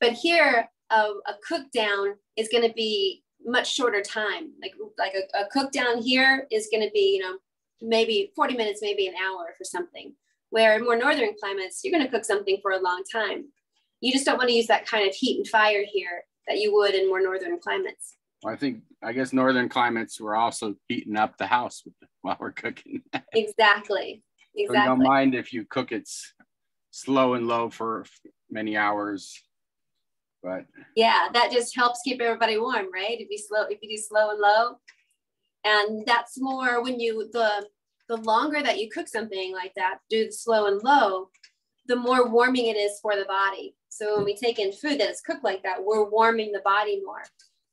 But here, a, a cook down is going to be much shorter time. Like like a, a cook down here is going to be, you know, maybe 40 minutes, maybe an hour for something. Where in more northern climates, you're going to cook something for a long time. You just don't want to use that kind of heat and fire here that you would in more northern climates. Well, I think I guess northern climates we're also heating up the house while we're cooking. exactly. So Exactly. don't mind if you cook it slow and low for many hours, yeah, that just helps keep everybody warm, right? If you slow, if you do slow and low, and that's more when you the the longer that you cook something like that, do the slow and low, the more warming it is for the body. So when we take in food that is cooked like that, we're warming the body more.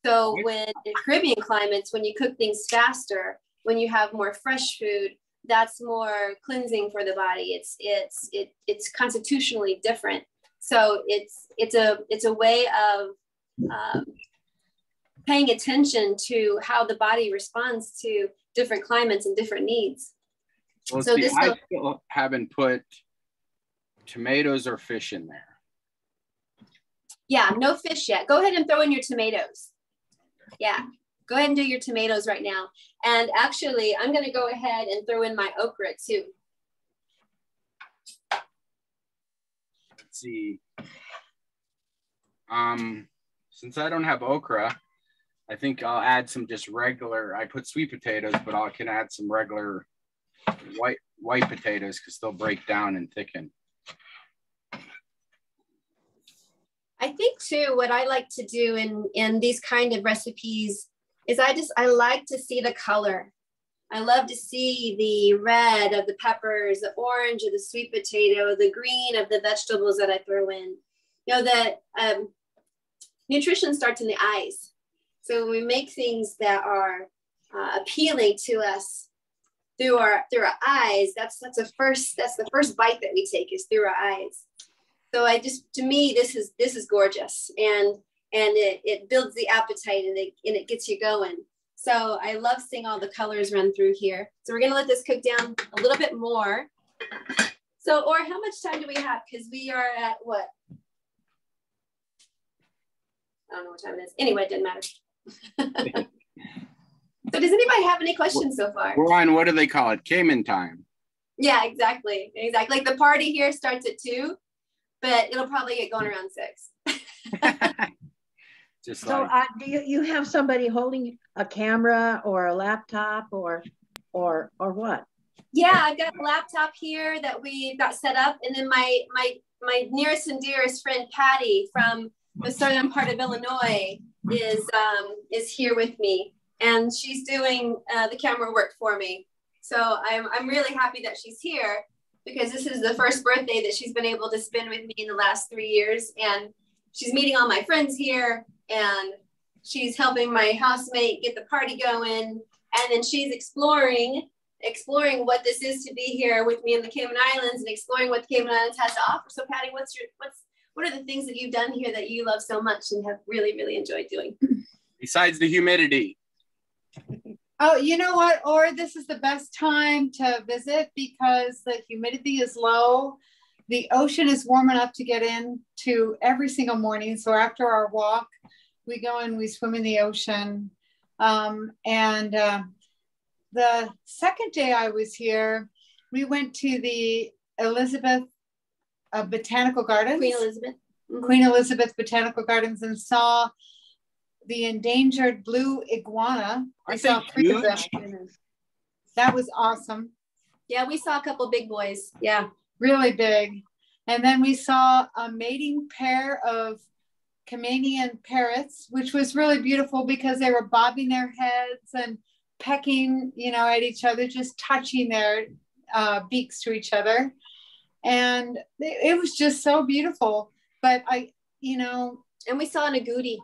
So when in Caribbean climates, when you cook things faster, when you have more fresh food, that's more cleansing for the body. It's it's it, it's constitutionally different. So it's it's a it's a way of um, paying attention to how the body responds to different climates and different needs. well, So see, this I still haven't put tomatoes or fish in there. Yeah, no fish yet. Go ahead and throw in your tomatoes. Yeah, go ahead and do your tomatoes right now. And actually, I'm going to go ahead and throw in my okra too. Let's see. Um, since I don't have okra, I think I'll add some just regular. I put sweet potatoes, but I can add some regular white white potatoes because they'll break down and thicken. I think too, what I like to do in in these kind of recipes is I just I like to see the color. I love to see the red of the peppers, the orange of the sweet potato, the green of the vegetables that I throw in. You know that um, nutrition starts in the eyes. So when we make things that are uh, appealing to us through our through our eyes, that's that's a first that's the first bite that we take is through our eyes so i just to me this is this is gorgeous and and it, it builds the appetite and it, and it gets you going so i love seeing all the colors run through here. So we're going to let this cook down a little bit more. So or how much time do we have? Because we are at what? I don't know what time it is. Anyway it didn't matter. So does anybody have any questions so far? We're what do they call it? Cayman time. yeah exactly. Exactly. Like the party here starts at two but it'll probably get going around six Just So like uh, do you, you have somebody holding a camera or a laptop or, or, or what? Yeah, I've got a laptop here that we got set up, and then my my my nearest and dearest friend Patty from the southern part of Illinois is um, is here with me, and she's doing uh, the camera work for me. So I'm I'm really happy that she's here because this is the first birthday that she's been able to spend with me in the last three years, and she's meeting all my friends here, and she's helping my housemate get the party going, and then she's exploring exploring what this is to be here with me in the Cayman Islands and exploring what the Cayman Islands has to offer. So Patty, what's your what's what are the things that you've done here that you love so much and have really, really enjoyed doing? besides the humidity. Oh, you know what? Or this is the best time to visit because the humidity is low. The ocean is warm enough to get in to every single morning. So after our walk, we go and we swim in the ocean. Um, and uh, the second day I was here, we went to the Elizabeth uh, Botanical Gardens. Queen Elizabeth. Mhm. Queen Elizabeth Botanical Gardens and saw the endangered blue iguana. We Aren't saw they three of them. That was awesome, Yeah, we saw a couple big boys. Yeah. really big. And then we saw a mating pair of Caymanian parrots, which was really beautiful because they were bobbing their heads and pecking, you know, at each other, just touching their uh, beaks to each other. And it, it was just so beautiful. But I, you know, And we saw an agouti.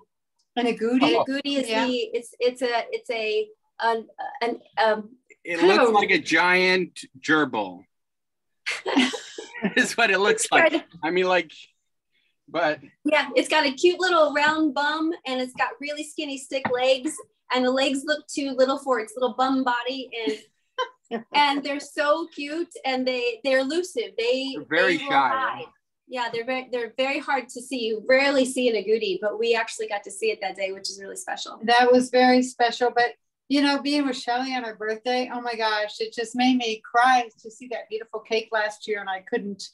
an agouti. An agouti is Yeah. the it's it's a it's a an, an um It Kind of looks a- like a giant gerbil. is what it looks like. I mean, like, but Yeah, it's got a cute little round bum and it's got really skinny stick legs, and the legs look too little for its little bum body. And and they're so cute and they they're elusive. They They're very they shy, hide. Yeah, they're very they're very hard to see. You rarely see an agouti, but we actually got to see it that day, which is really special. That was very special. But you know, being with Shelley on her birthday, oh my gosh, it just made me cry to see that beautiful cake last year, and I couldn't,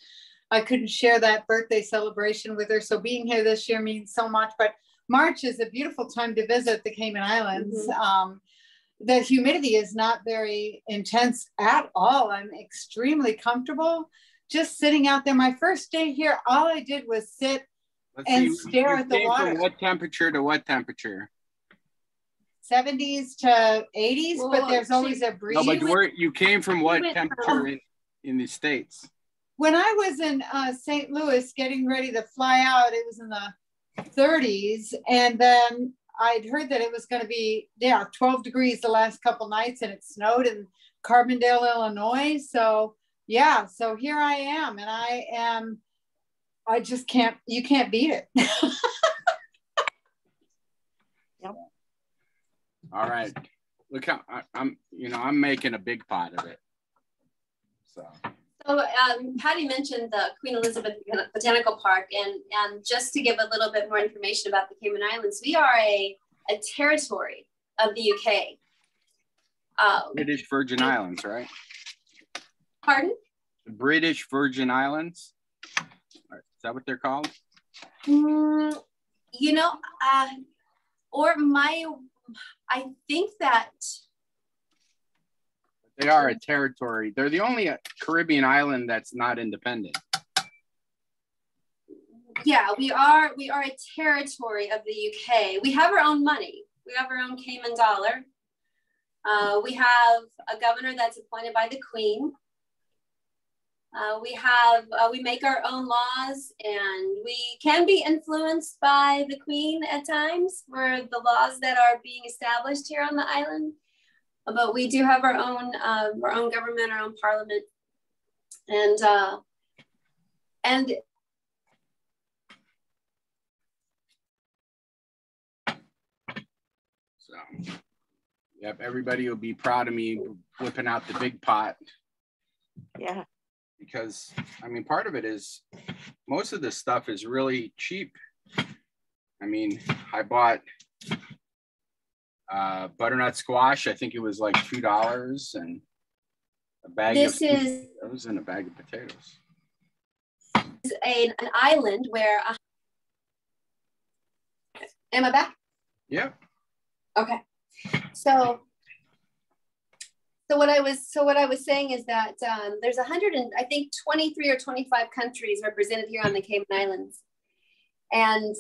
I couldn't share that birthday celebration with her. So being here this year means so much. But March is a beautiful time to visit the Cayman Islands. Um, the humidity is not very intense at all. I'm extremely comfortable just sitting out there. My first day here, all I did was sit Let's And see, stare at the came from water. What temperature to what temperature? 70s to 80s, but there's always a breeze. No, but where you came from what temperature in, in the States? When I was in uh, St. Louis getting ready to fly out, it was in the 30s. And then I'd heard that it was going to be, yeah, 12 degrees the last couple nights and it snowed in Carbondale, Illinois. So, yeah, so here I am. And I am, I just can't, you can't beat it. yep. All right. Look how I, I'm, you know, I'm making a big pot of it. So So um, Patty mentioned the Queen Elizabeth Botanical Park, and and just to give a little bit more information about the Cayman Islands, we are a a territory of the UK. Uh, British Virgin Islands, right? pardon? British Virgin Islands. Is that what they're called? Mm, you know, uh, or my, I think that They are a territory. They're the only uh, Caribbean island that's not independent. yeah, we are we are a territory of the UK. We have our own money. We have our own Cayman dollar. Uh, we have a governor that's appointed by the Queen. Uh, we have uh, we make our own laws, and we can be influenced by the Queen at times for the laws that are being established here on the island. But we do have our own uh, our own government, our own parliament, and uh, and So, yep, everybody will be proud of me whipping out the big pot Yeah. because, I mean, part of it is most of this stuff is really cheap. I mean, I bought uh, butternut squash. I think it was like two dollars, and a bag this of is those and a bag of potatoes. a, an island where. Uh, am I back? Yeah, Okay. So. So what I was so what I was saying is that um, there's a hundred and I think 23 or 25 countries represented here on the Cayman Islands, and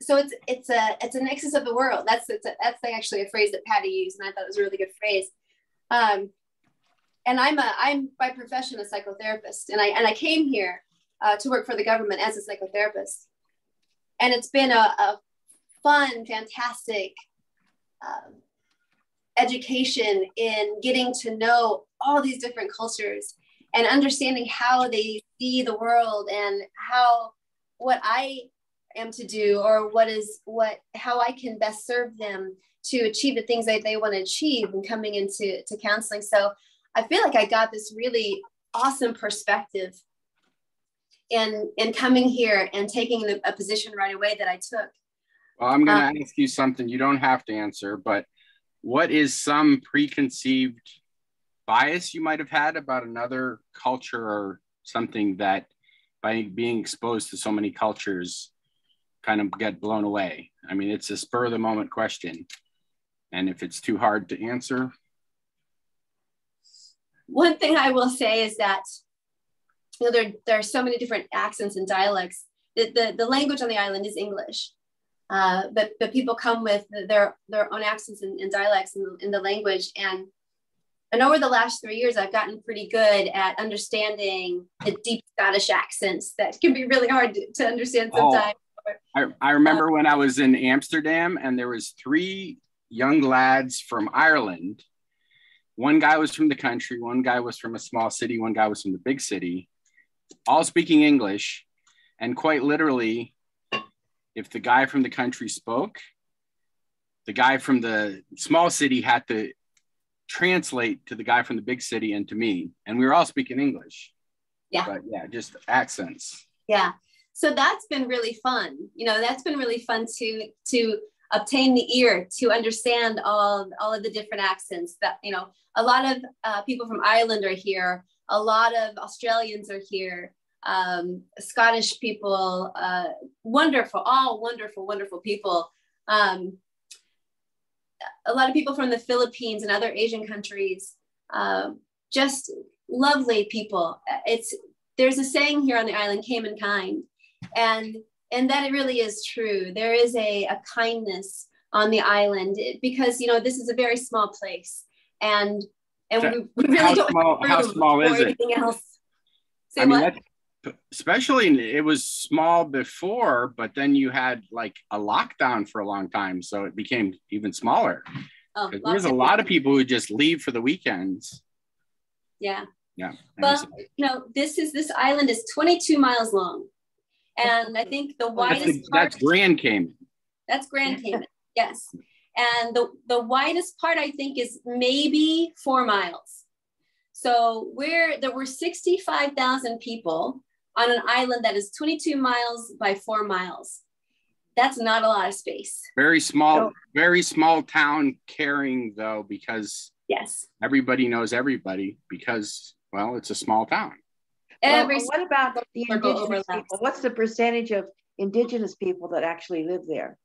so it's it's a it's a nexus of the world. That's it's a, that's actually a phrase that Patty used, and I thought it was a really good phrase. Um, and I'm a I'm by profession a psychotherapist, and I and I came here uh, to work for the government as a psychotherapist, and it's been a, a fun, fantastic um, education in getting to know all these different cultures and understanding how they see the world and how what I am to do or what is what how I can best serve them to achieve the things that they want to achieve and coming into to counseling. So I feel like I got this really awesome perspective in in coming here and taking the, a position right away that I took. Well, I'm going to uh, ask you something you don't have to answer, but what is some preconceived bias you might have had about another culture or something that by being exposed to so many cultures kind of get blown away? I mean, it's a spur of the moment question. And if it's too hard to answer, One thing I will say is that you know there, there are so many different accents and dialects. The, the, the language on the island is English. Uh, but, but people come with their, their own accents and, and dialects in, in the language. And, and over the last three years, I've gotten pretty good at understanding the deep Scottish accents that can be really hard to, to understand Oh. sometimes. I, I remember when I was in Amsterdam and there was three young lads from Ireland. One guy was from the country, one guy was from a small city, one guy was from the big city, all speaking English. And quite literally, if the guy from the country spoke, the guy from the small city had to translate to the guy from the big city and to me, and we were all speaking English. Yeah. But yeah, just accents. Yeah. So that's been really fun. You know, that's been really fun to to obtain the ear to understand all all of the different accents that you know a lot of uh, people from ireland are here. A lot of australians are here. Um, scottish people uh, wonderful all wonderful wonderful people. Um, a lot of people from the philippines and other asian countries uh, just lovely people. It's there's a saying here on the island cayman kind and and that it really is true. There is a, a kindness on the island because you know this is a very small place, and and we, we really how don't small, how small is it? anything else. Say I mean, especially it was small before, but then you had like a lockdown for a long time, so it became even smaller. Oh, There's a lot of people who just leave for the weekends. Yeah. Yeah. Well, it's- no, this is this island is 22 miles long, and I think the that's, widest the- part. that's Grand Cayman. That's Grand Cayman, yes. And the, the widest part I think is maybe four miles. So where there were 65,000 people on an island that is 22 miles by four miles. That's not a lot of space. Very small, So- very small town caring though, because Yes. everybody knows everybody because well, it's a small town. Well, what about the indigenous overlaps. people? What's the percentage of indigenous people that actually live there?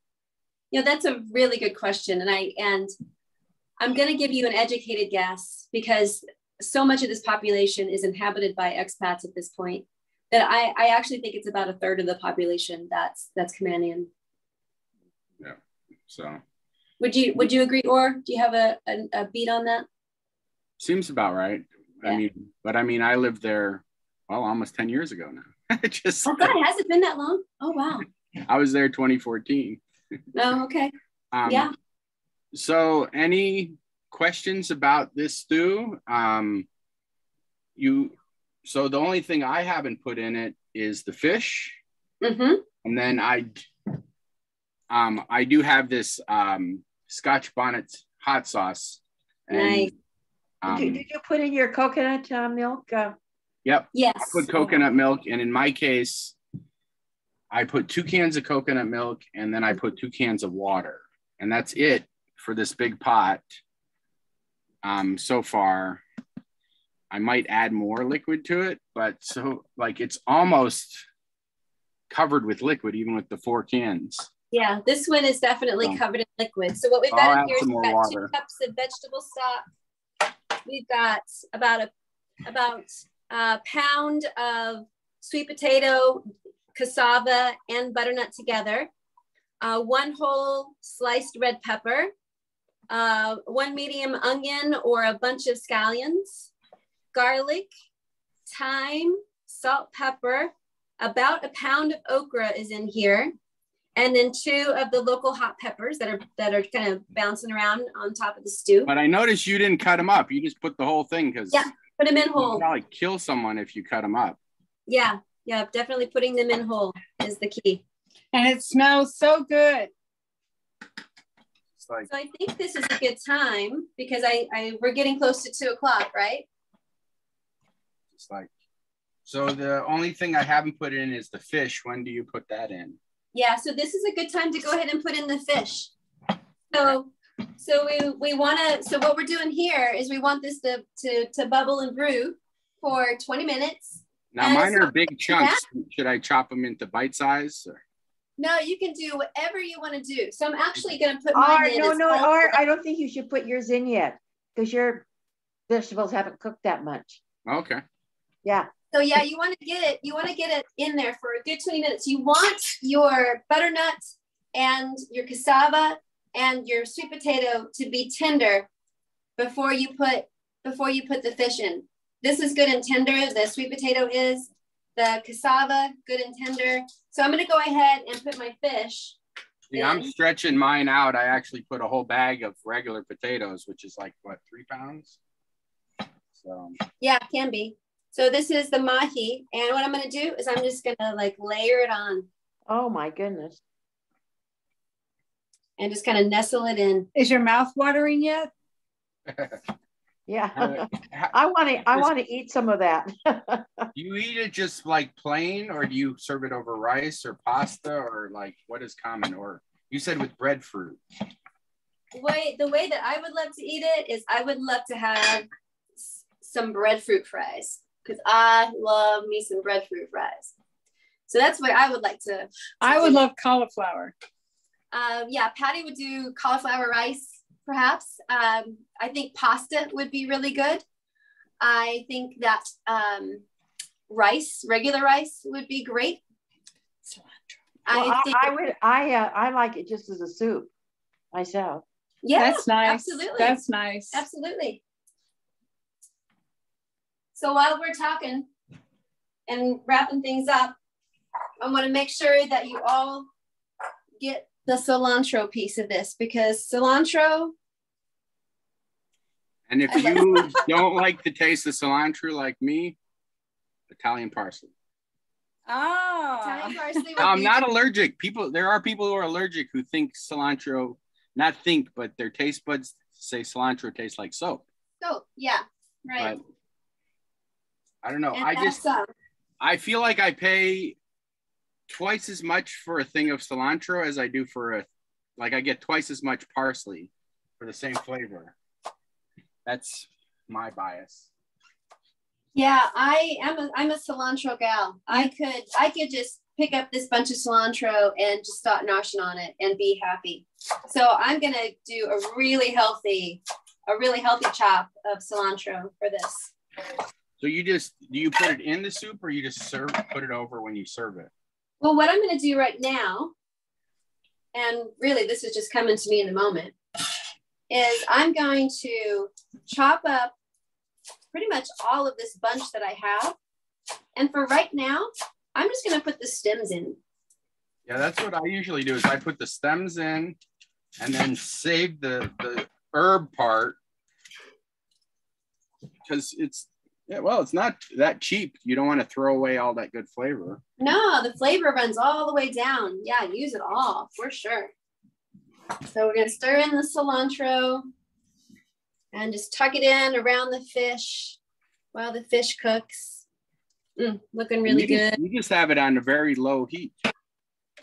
you know that's a really good question and i and i'm going to give you an educated guess because so much of this population is inhabited by expats at this point that i i actually think it's about a third of the population that's that's Caymanian. Yeah. So would you would you agree or do you have a, a, a beat on that seems about right. I mean, but I mean, I lived there well almost 10 years ago now. just oh god has it been that long oh wow I was there 2014. no okay Um, Yeah. So, any questions about this stew? Um, you. So the only thing I haven't put in it is the fish, mm-hmm. and then I. Um, I do have this um, Scotch bonnet hot sauce. And, Nice. Um, did, you, did you put in your coconut uh, milk? Uh, Yep. yes I put coconut milk, and in my case, I put two cans of coconut milk, and then I put two cans of water, and that's it for this big pot. Um, so far, I might add more liquid to it, but so like it's almost covered with liquid, even with the four cans. Yeah, this one is definitely Oh. covered in liquid. So what we've got in here is we've got water. two cups of vegetable stock. We've got about a about a pound of sweet potato, cassava, and butternut together. Uh, one whole sliced red pepper, uh, one medium onion or a bunch of scallions, garlic, thyme, salt, pepper. About a pound of okra is in here and then two of the local hot peppers that are that are kind of bouncing around on top of the stew. But I noticed you didn't cut them up. You just put the whole thing because Yeah, Put them in you whole. probably kill someone if you cut them up. Yeah, yeah, definitely putting them in whole is the key. And it smells so good. Like So I think this is a good time because I, I we're getting close to two o'clock, right? It's like, so the only thing I haven't put in is the fish. When do you put that in? Yeah, so this is a good time to go ahead and put in the fish. So so we we want to so what we're doing here is we want this to to to bubble and brew for 20 minutes. Now And mine it's are big chunks. Should I chop them into bite size? Or? No, you can do whatever you want to do. So I'm actually going to put or mine in. no, no, all- or I don't think you should put yours in yet because your vegetables haven't cooked that much. Okay. Yeah. So yeah, you want to get it. You want to get it in there for a good 20 minutes. You want your butternut and your cassava and your sweet potato to be tender before you put before you put the fish in. This is good and tender. The sweet potato is. The cassava good and tender. So I'm going to go ahead and put my fish. See, I'm stretching mine out. I actually put a whole bag of regular potatoes, which is like what three pounds. So Yeah, can be. So this is the mahi, and what I'm going to do is I'm just going to like layer it on Oh my goodness. And just kind of nestle it in. Is your mouth watering yet? Yeah. I want to, I want to eat some of that. do you eat it just like plain, or do you serve it over rice or pasta, or like what is common? Or you said with breadfruit. way the way that I would love to eat it is I would love to have some breadfruit fries because I love me some breadfruit fries. So that's what I would like to. I would love cauliflower. Um, yeah, Patty would do cauliflower rice, perhaps. Um, I think pasta would be really good. I think that um, rice, regular rice, would be great. Well, I I, I would, I, uh, I like it just as a soup myself. yeah, That's nice. absolutely. That's nice. Absolutely. So while we're talking and wrapping things up, I want to make sure that you all get the cilantro piece of this because cilantro, And if you don't like the taste of cilantro like me, Italian parsley. Oh, Italian parsley I'm be- not allergic. People, there are people who are allergic who think cilantro, not think, but their taste buds say cilantro tastes like soap. So yeah, right. But I don't know. and I just, um, I feel like I pay twice as much for a thing of cilantro as I do for a, like I get twice as much parsley for the same flavor. That's my bias. yeah, I am. A, I'm a cilantro gal. I could, I could just pick up this bunch of cilantro and just start noshing on it and be happy. So I'm gonna do a really healthy, a really healthy chop of cilantro for this. So you just do you put it in the soup or you just serve put it over when you serve it? Well, what I'm going to do right now, and really this is just coming to me in the moment, is I'm going to chop up pretty much all of this bunch that I have. And for right now, I'm just going to put the stems in. Yeah, that's what I usually do is I put the stems in and then save the the herb part because it's yeah, well, it's not that cheap. You don't want to throw away all that good flavor. No, the flavor runs all the way down. Yeah, use it all for sure. So we're going to stir in the cilantro and just tuck it in around the fish while the fish cooks. Mm, looking really you good. You just have it on a very low heat.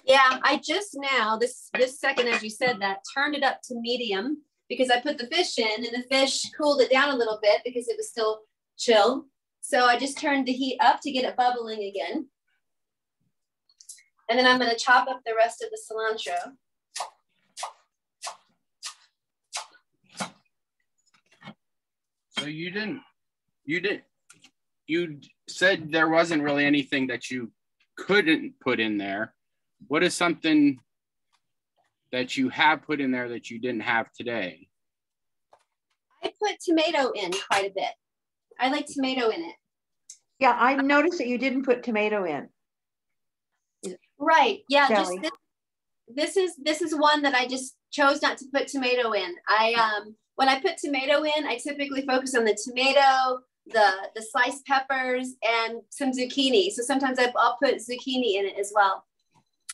Yeah, I just now this this second as you said that turned it up to medium because I put the fish in and the fish cooled it down a little bit because it was still chill. So I just turned the heat up to get it bubbling again. And then I'm going to chop up the rest of the cilantro. So you didn't you did you said there wasn't really anything that you couldn't put in there. What is something that you have put in there that you didn't have today? I put tomato in quite a bit. I like tomato in it. Yeah, I noticed that you didn't put tomato in. Right. Yeah. Just this, this is this is one that I just chose not to put tomato in. I um when I put tomato in, I typically focus on the tomato, the the sliced peppers, and some zucchini. So sometimes I, I'll put zucchini in it as well.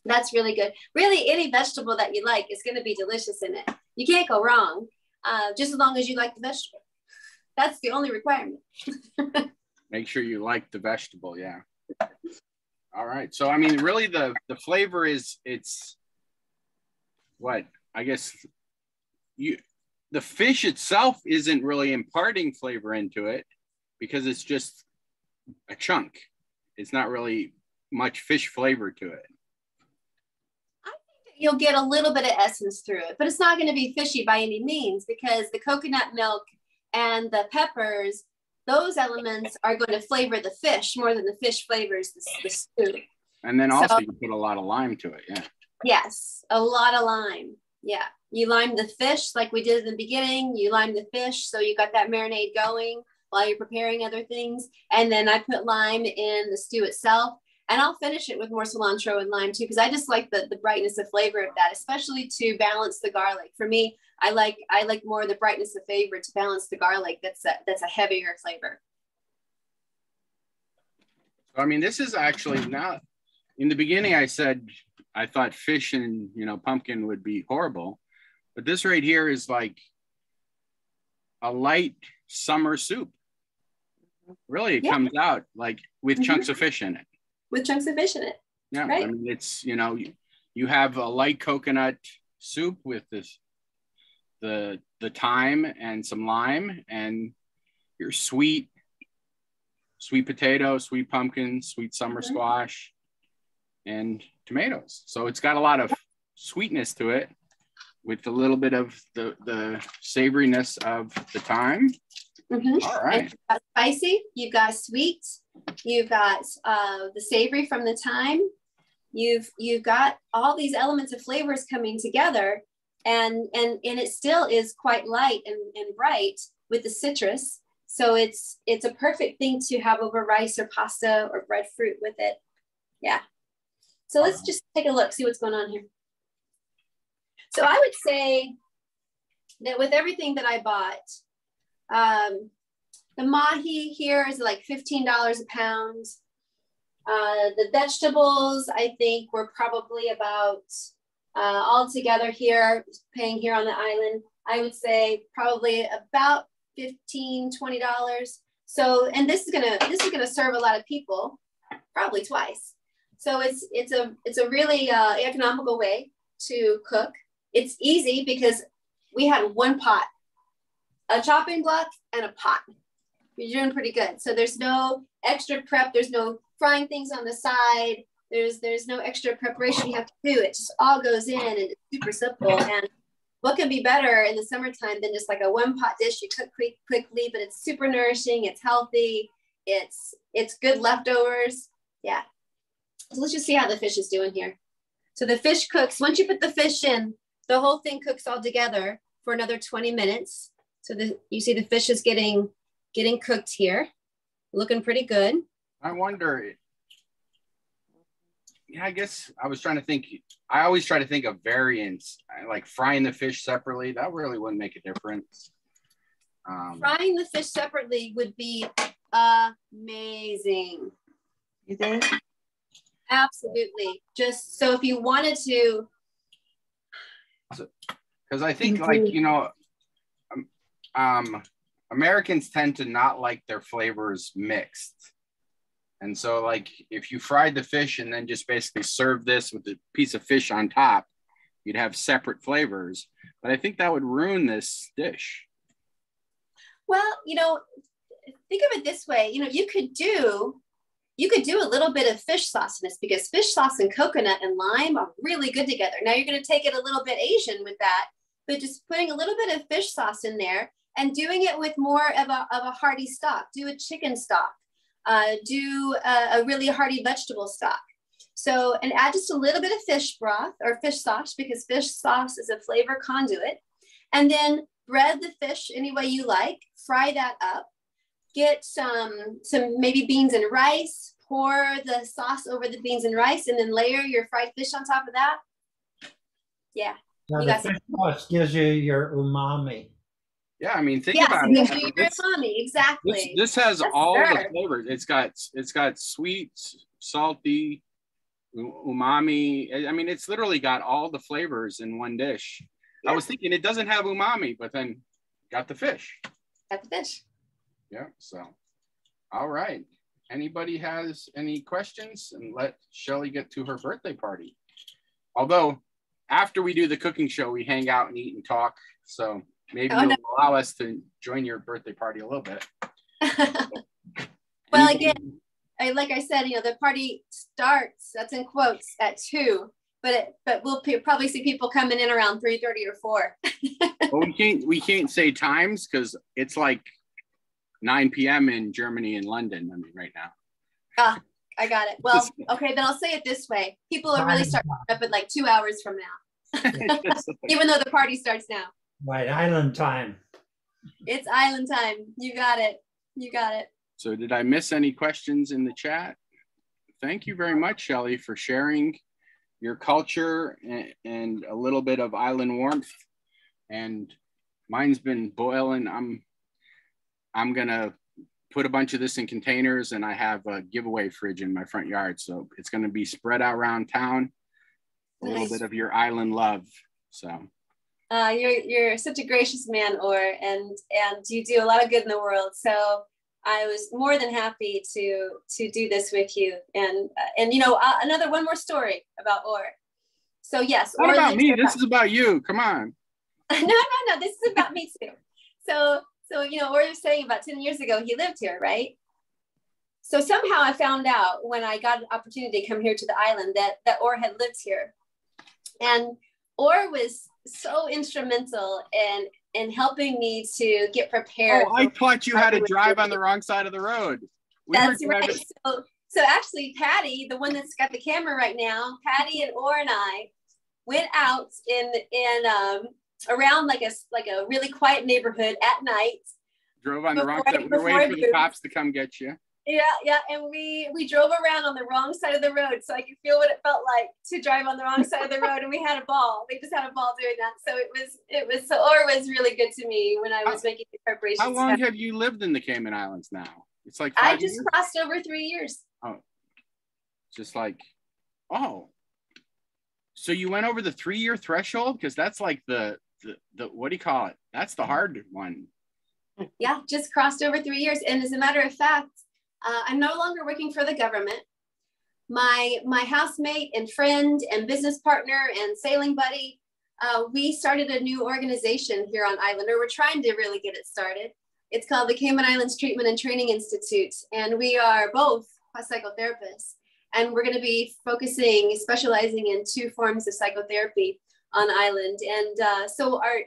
That's really good. Really, any vegetable that you like is going to be delicious in it. You can't go wrong, uh, just as long as you like the vegetable. That's the only requirement. Make sure you like the vegetable, yeah. All right. So I mean really the the flavor is it's what I guess you the fish itself isn't really imparting flavor into it because it's just a chunk. It's not really much fish flavor to it. I think you'll get a little bit of essence through it, but it's not going to be fishy by any means because the coconut milk and the peppers, those elements are going to flavor the fish more than the fish flavors the, the stew. And then also So- you put a lot of lime to it, yeah. Yes, a lot of lime. Yeah, you lime the fish like we did in the beginning. You lime the fish, so you got that marinade going while you're preparing other things. And then I put lime in the stew itself. And I'll finish it with more cilantro and lime too, because I just like the, the brightness of flavor of that, especially to balance the garlic. For me, I like I like more the brightness of flavor to balance the garlic. That's a that's a heavier flavor. I mean, this is actually not in the beginning. I said I thought fish and you know pumpkin would be horrible, but this right here is like a light summer soup. Really, it Yeah. comes out like with Mhm. chunks of fish in it. With chunks of fish in it. Yeah, I mean it's you know you, you have a light coconut soup with this the the thyme and some lime and your sweet sweet potato, sweet pumpkin, sweet summer Mhm. squash, and tomatoes. So it's got a lot of sweetness to it with a little bit of the the savoriness of the thyme. Mhm. All right. spicy, you've got sweet, you've got uh, the savory from the thyme. You've you've got all these elements of flavors coming together, and and and it still is quite light and, and bright with the citrus. So it's it's a perfect thing to have over rice or pasta or breadfruit with it. Yeah. So let's just take a look, see what's going on here. So I would say that with everything that I bought, um, the mahi here is like $15 a pound. Uh, the vegetables, I think, were probably about uh, all together here, paying here on the island, I would say probably about 15 $20. So, and this is gonna this is gonna serve a lot of people, probably twice. So it's it's a it's a really uh, economical way to cook. It's easy because we had one pot a chopping block and a pot. You're doing pretty good. So there's no extra prep. There's no frying things on the side. There's there's no extra preparation you have to do. It just all goes in and it's super simple. And what can be better in the summertime than just like a one pot dish you cook quick, quickly, but it's super nourishing. It's healthy. It's it's good leftovers. Yeah. So let's just see how the fish is doing here. So the fish cooks. Once you put the fish in, the whole thing cooks all together for another 20 minutes. So the, you see the fish is getting getting cooked here, looking pretty good. I wonder. Yeah, I guess I was trying to think. I always try to think of variants, like frying the fish separately. That really wouldn't make a difference. Um, Frying the fish separately would be amazing. You think? Absolutely. Just so if you wanted to, because I think, like you know, um, um, Americans tend to not like their flavors mixed, and so like if you fried the fish and then just basically serve this with a piece of fish on top, you'd have separate flavors. But I think that would ruin this dish. well, you know, think of it this way. You know, you could do you could do a little bit of fish sauce in this because fish sauce and coconut and lime are really good together. Now you're going to take it a little bit Asian with that, but just putting a little bit of fish sauce in there and doing it with more of a, of a hearty stock. Do a chicken stock, uh, do a, a really hearty vegetable stock. So, and add just a little bit of fish broth or fish sauce because fish sauce is a flavor conduit. And then bread the fish any way you like, fry that up get some some maybe beans and rice pour the sauce over the beans and rice and then layer your fried fish on top of that yeah Now, You the fish sauce gives you your umami. Yeah, I mean, think yes about it gives you your This, umami this, exactly this has Yes, all the flavors. It's got it's got sweet, salty, umami. I mean, it's literally got all the flavors in one dish. I was thinking it doesn't have umami, but then got the fish. got the fish Yeah. So, all right. Anybody has any questions? And let Shelley get to her birthday party. Although, after we do the cooking show, we hang out and eat and talk. So maybe Oh, you'll no. allow us to join your birthday party a little bit. well again I, like i said you know the party starts that's in quotes at two but it, but we'll pe- probably see people coming in around 3 30 or 4 well, we can't we can't say times because it's like 9 p.m. in Germany and London. I mean, right now. Ah, i got it well okay then i'll say it this way people are really starting up at like two hours from now even though the party starts now Right, island time. It's island time. You got it. You got it. so, did I miss any questions in the chat? Thank you very much, Shelley, for sharing your culture and, and a little bit of island warmth. And mine's been boiling. I'm I'm gonna put a bunch of this in containers, and I have a giveaway fridge in my front yard, so it's gonna be spread out around town. A little bit of your island love. So. Uh, you're you're such a gracious man, Or, and and you do a lot of good in the world. So I was more than happy to to do this with you. And uh, and you know uh, another one more story about Or. So yes, What about me? This is about you. Come on. no, no, no. This is about me too. So, so you know, Or was saying about ten years ago he lived here, right? So somehow I found out when I got an opportunity to come here to the island that that Or had lived here, and Or was so instrumental in in helping me to get prepared. Oh, I taught you how to drive on the wrong side of the road. We That's right. So, so actually, Patty, the one that's got the camera right now, Patty and Or and I went out in in um, around like a like a really quiet neighborhood at night. drove on the wrong side. We were waiting for the cops to come get you. Yeah, yeah, and we we drove around on the wrong side of the road, so I could feel what it felt like to drive on the wrong side of the road, and we had a ball. We just had a ball doing that, so it was it was so Or was really good to me when I was making the preparations. How long have you lived in the Cayman Islands now? It's like I just years? crossed over three years. Oh, just like, oh. So you went over the three-year threshold because that's like the, the the what do you call it? That's the hard one. yeah, just crossed over three years. And as a matter of fact, uh, I'm no longer working for the government. My my housemate and friend and business partner and sailing buddy, uh, we started a new organization here on Island, or we're trying to really get it started. It's called the Cayman Islands Treatment and Training Institute, and we are both psychotherapists. And we're going to be focusing, specializing in two forms of psychotherapy on island. And uh, so our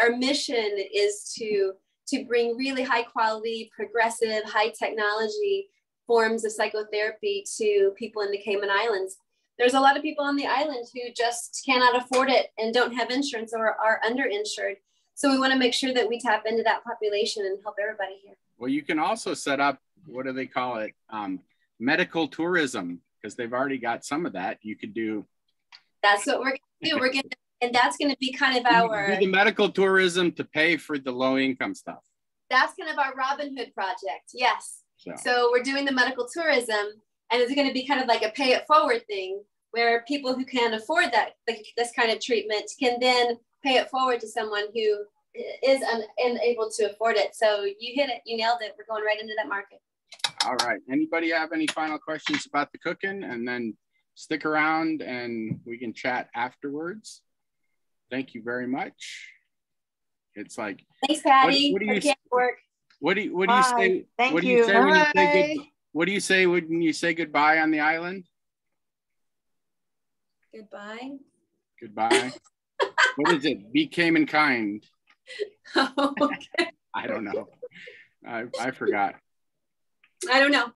our mission is to to bring really high quality, progressive, high technology forms of psychotherapy to people in the Cayman Islands. There's a lot of people on the island who just cannot afford it and don't have insurance or are underinsured. So we want to make sure that we tap into that population and help everybody here. Well, you can also set up what do they call it? Um, medical tourism because they've already got some of that. You could do, That's what we're going to do. We're going to, and that's going to be kind of our, the medical tourism to pay for the low income stuff. that's kind of our Robin Hood project. Yes. So So we're doing the medical tourism, and it's going to be kind of like a pay it forward thing, where people who can't afford that like this kind of treatment can then pay it forward to someone who is un- unable to afford it. So you hit it, you nailed it. We're going right into that market. all right. Anybody have any final questions about the cooking? And then stick around and we can chat afterwards. Thank you very much. It's like Thanks, Patty. what do you for camp work. What do you what do you Bye. say? Thank what do you you. say when you say good, what do you say when you say goodbye on the island? Goodbye. Goodbye. what is it? Be Cayman kind. Oh, okay. I don't know. I, I forgot. I don't know.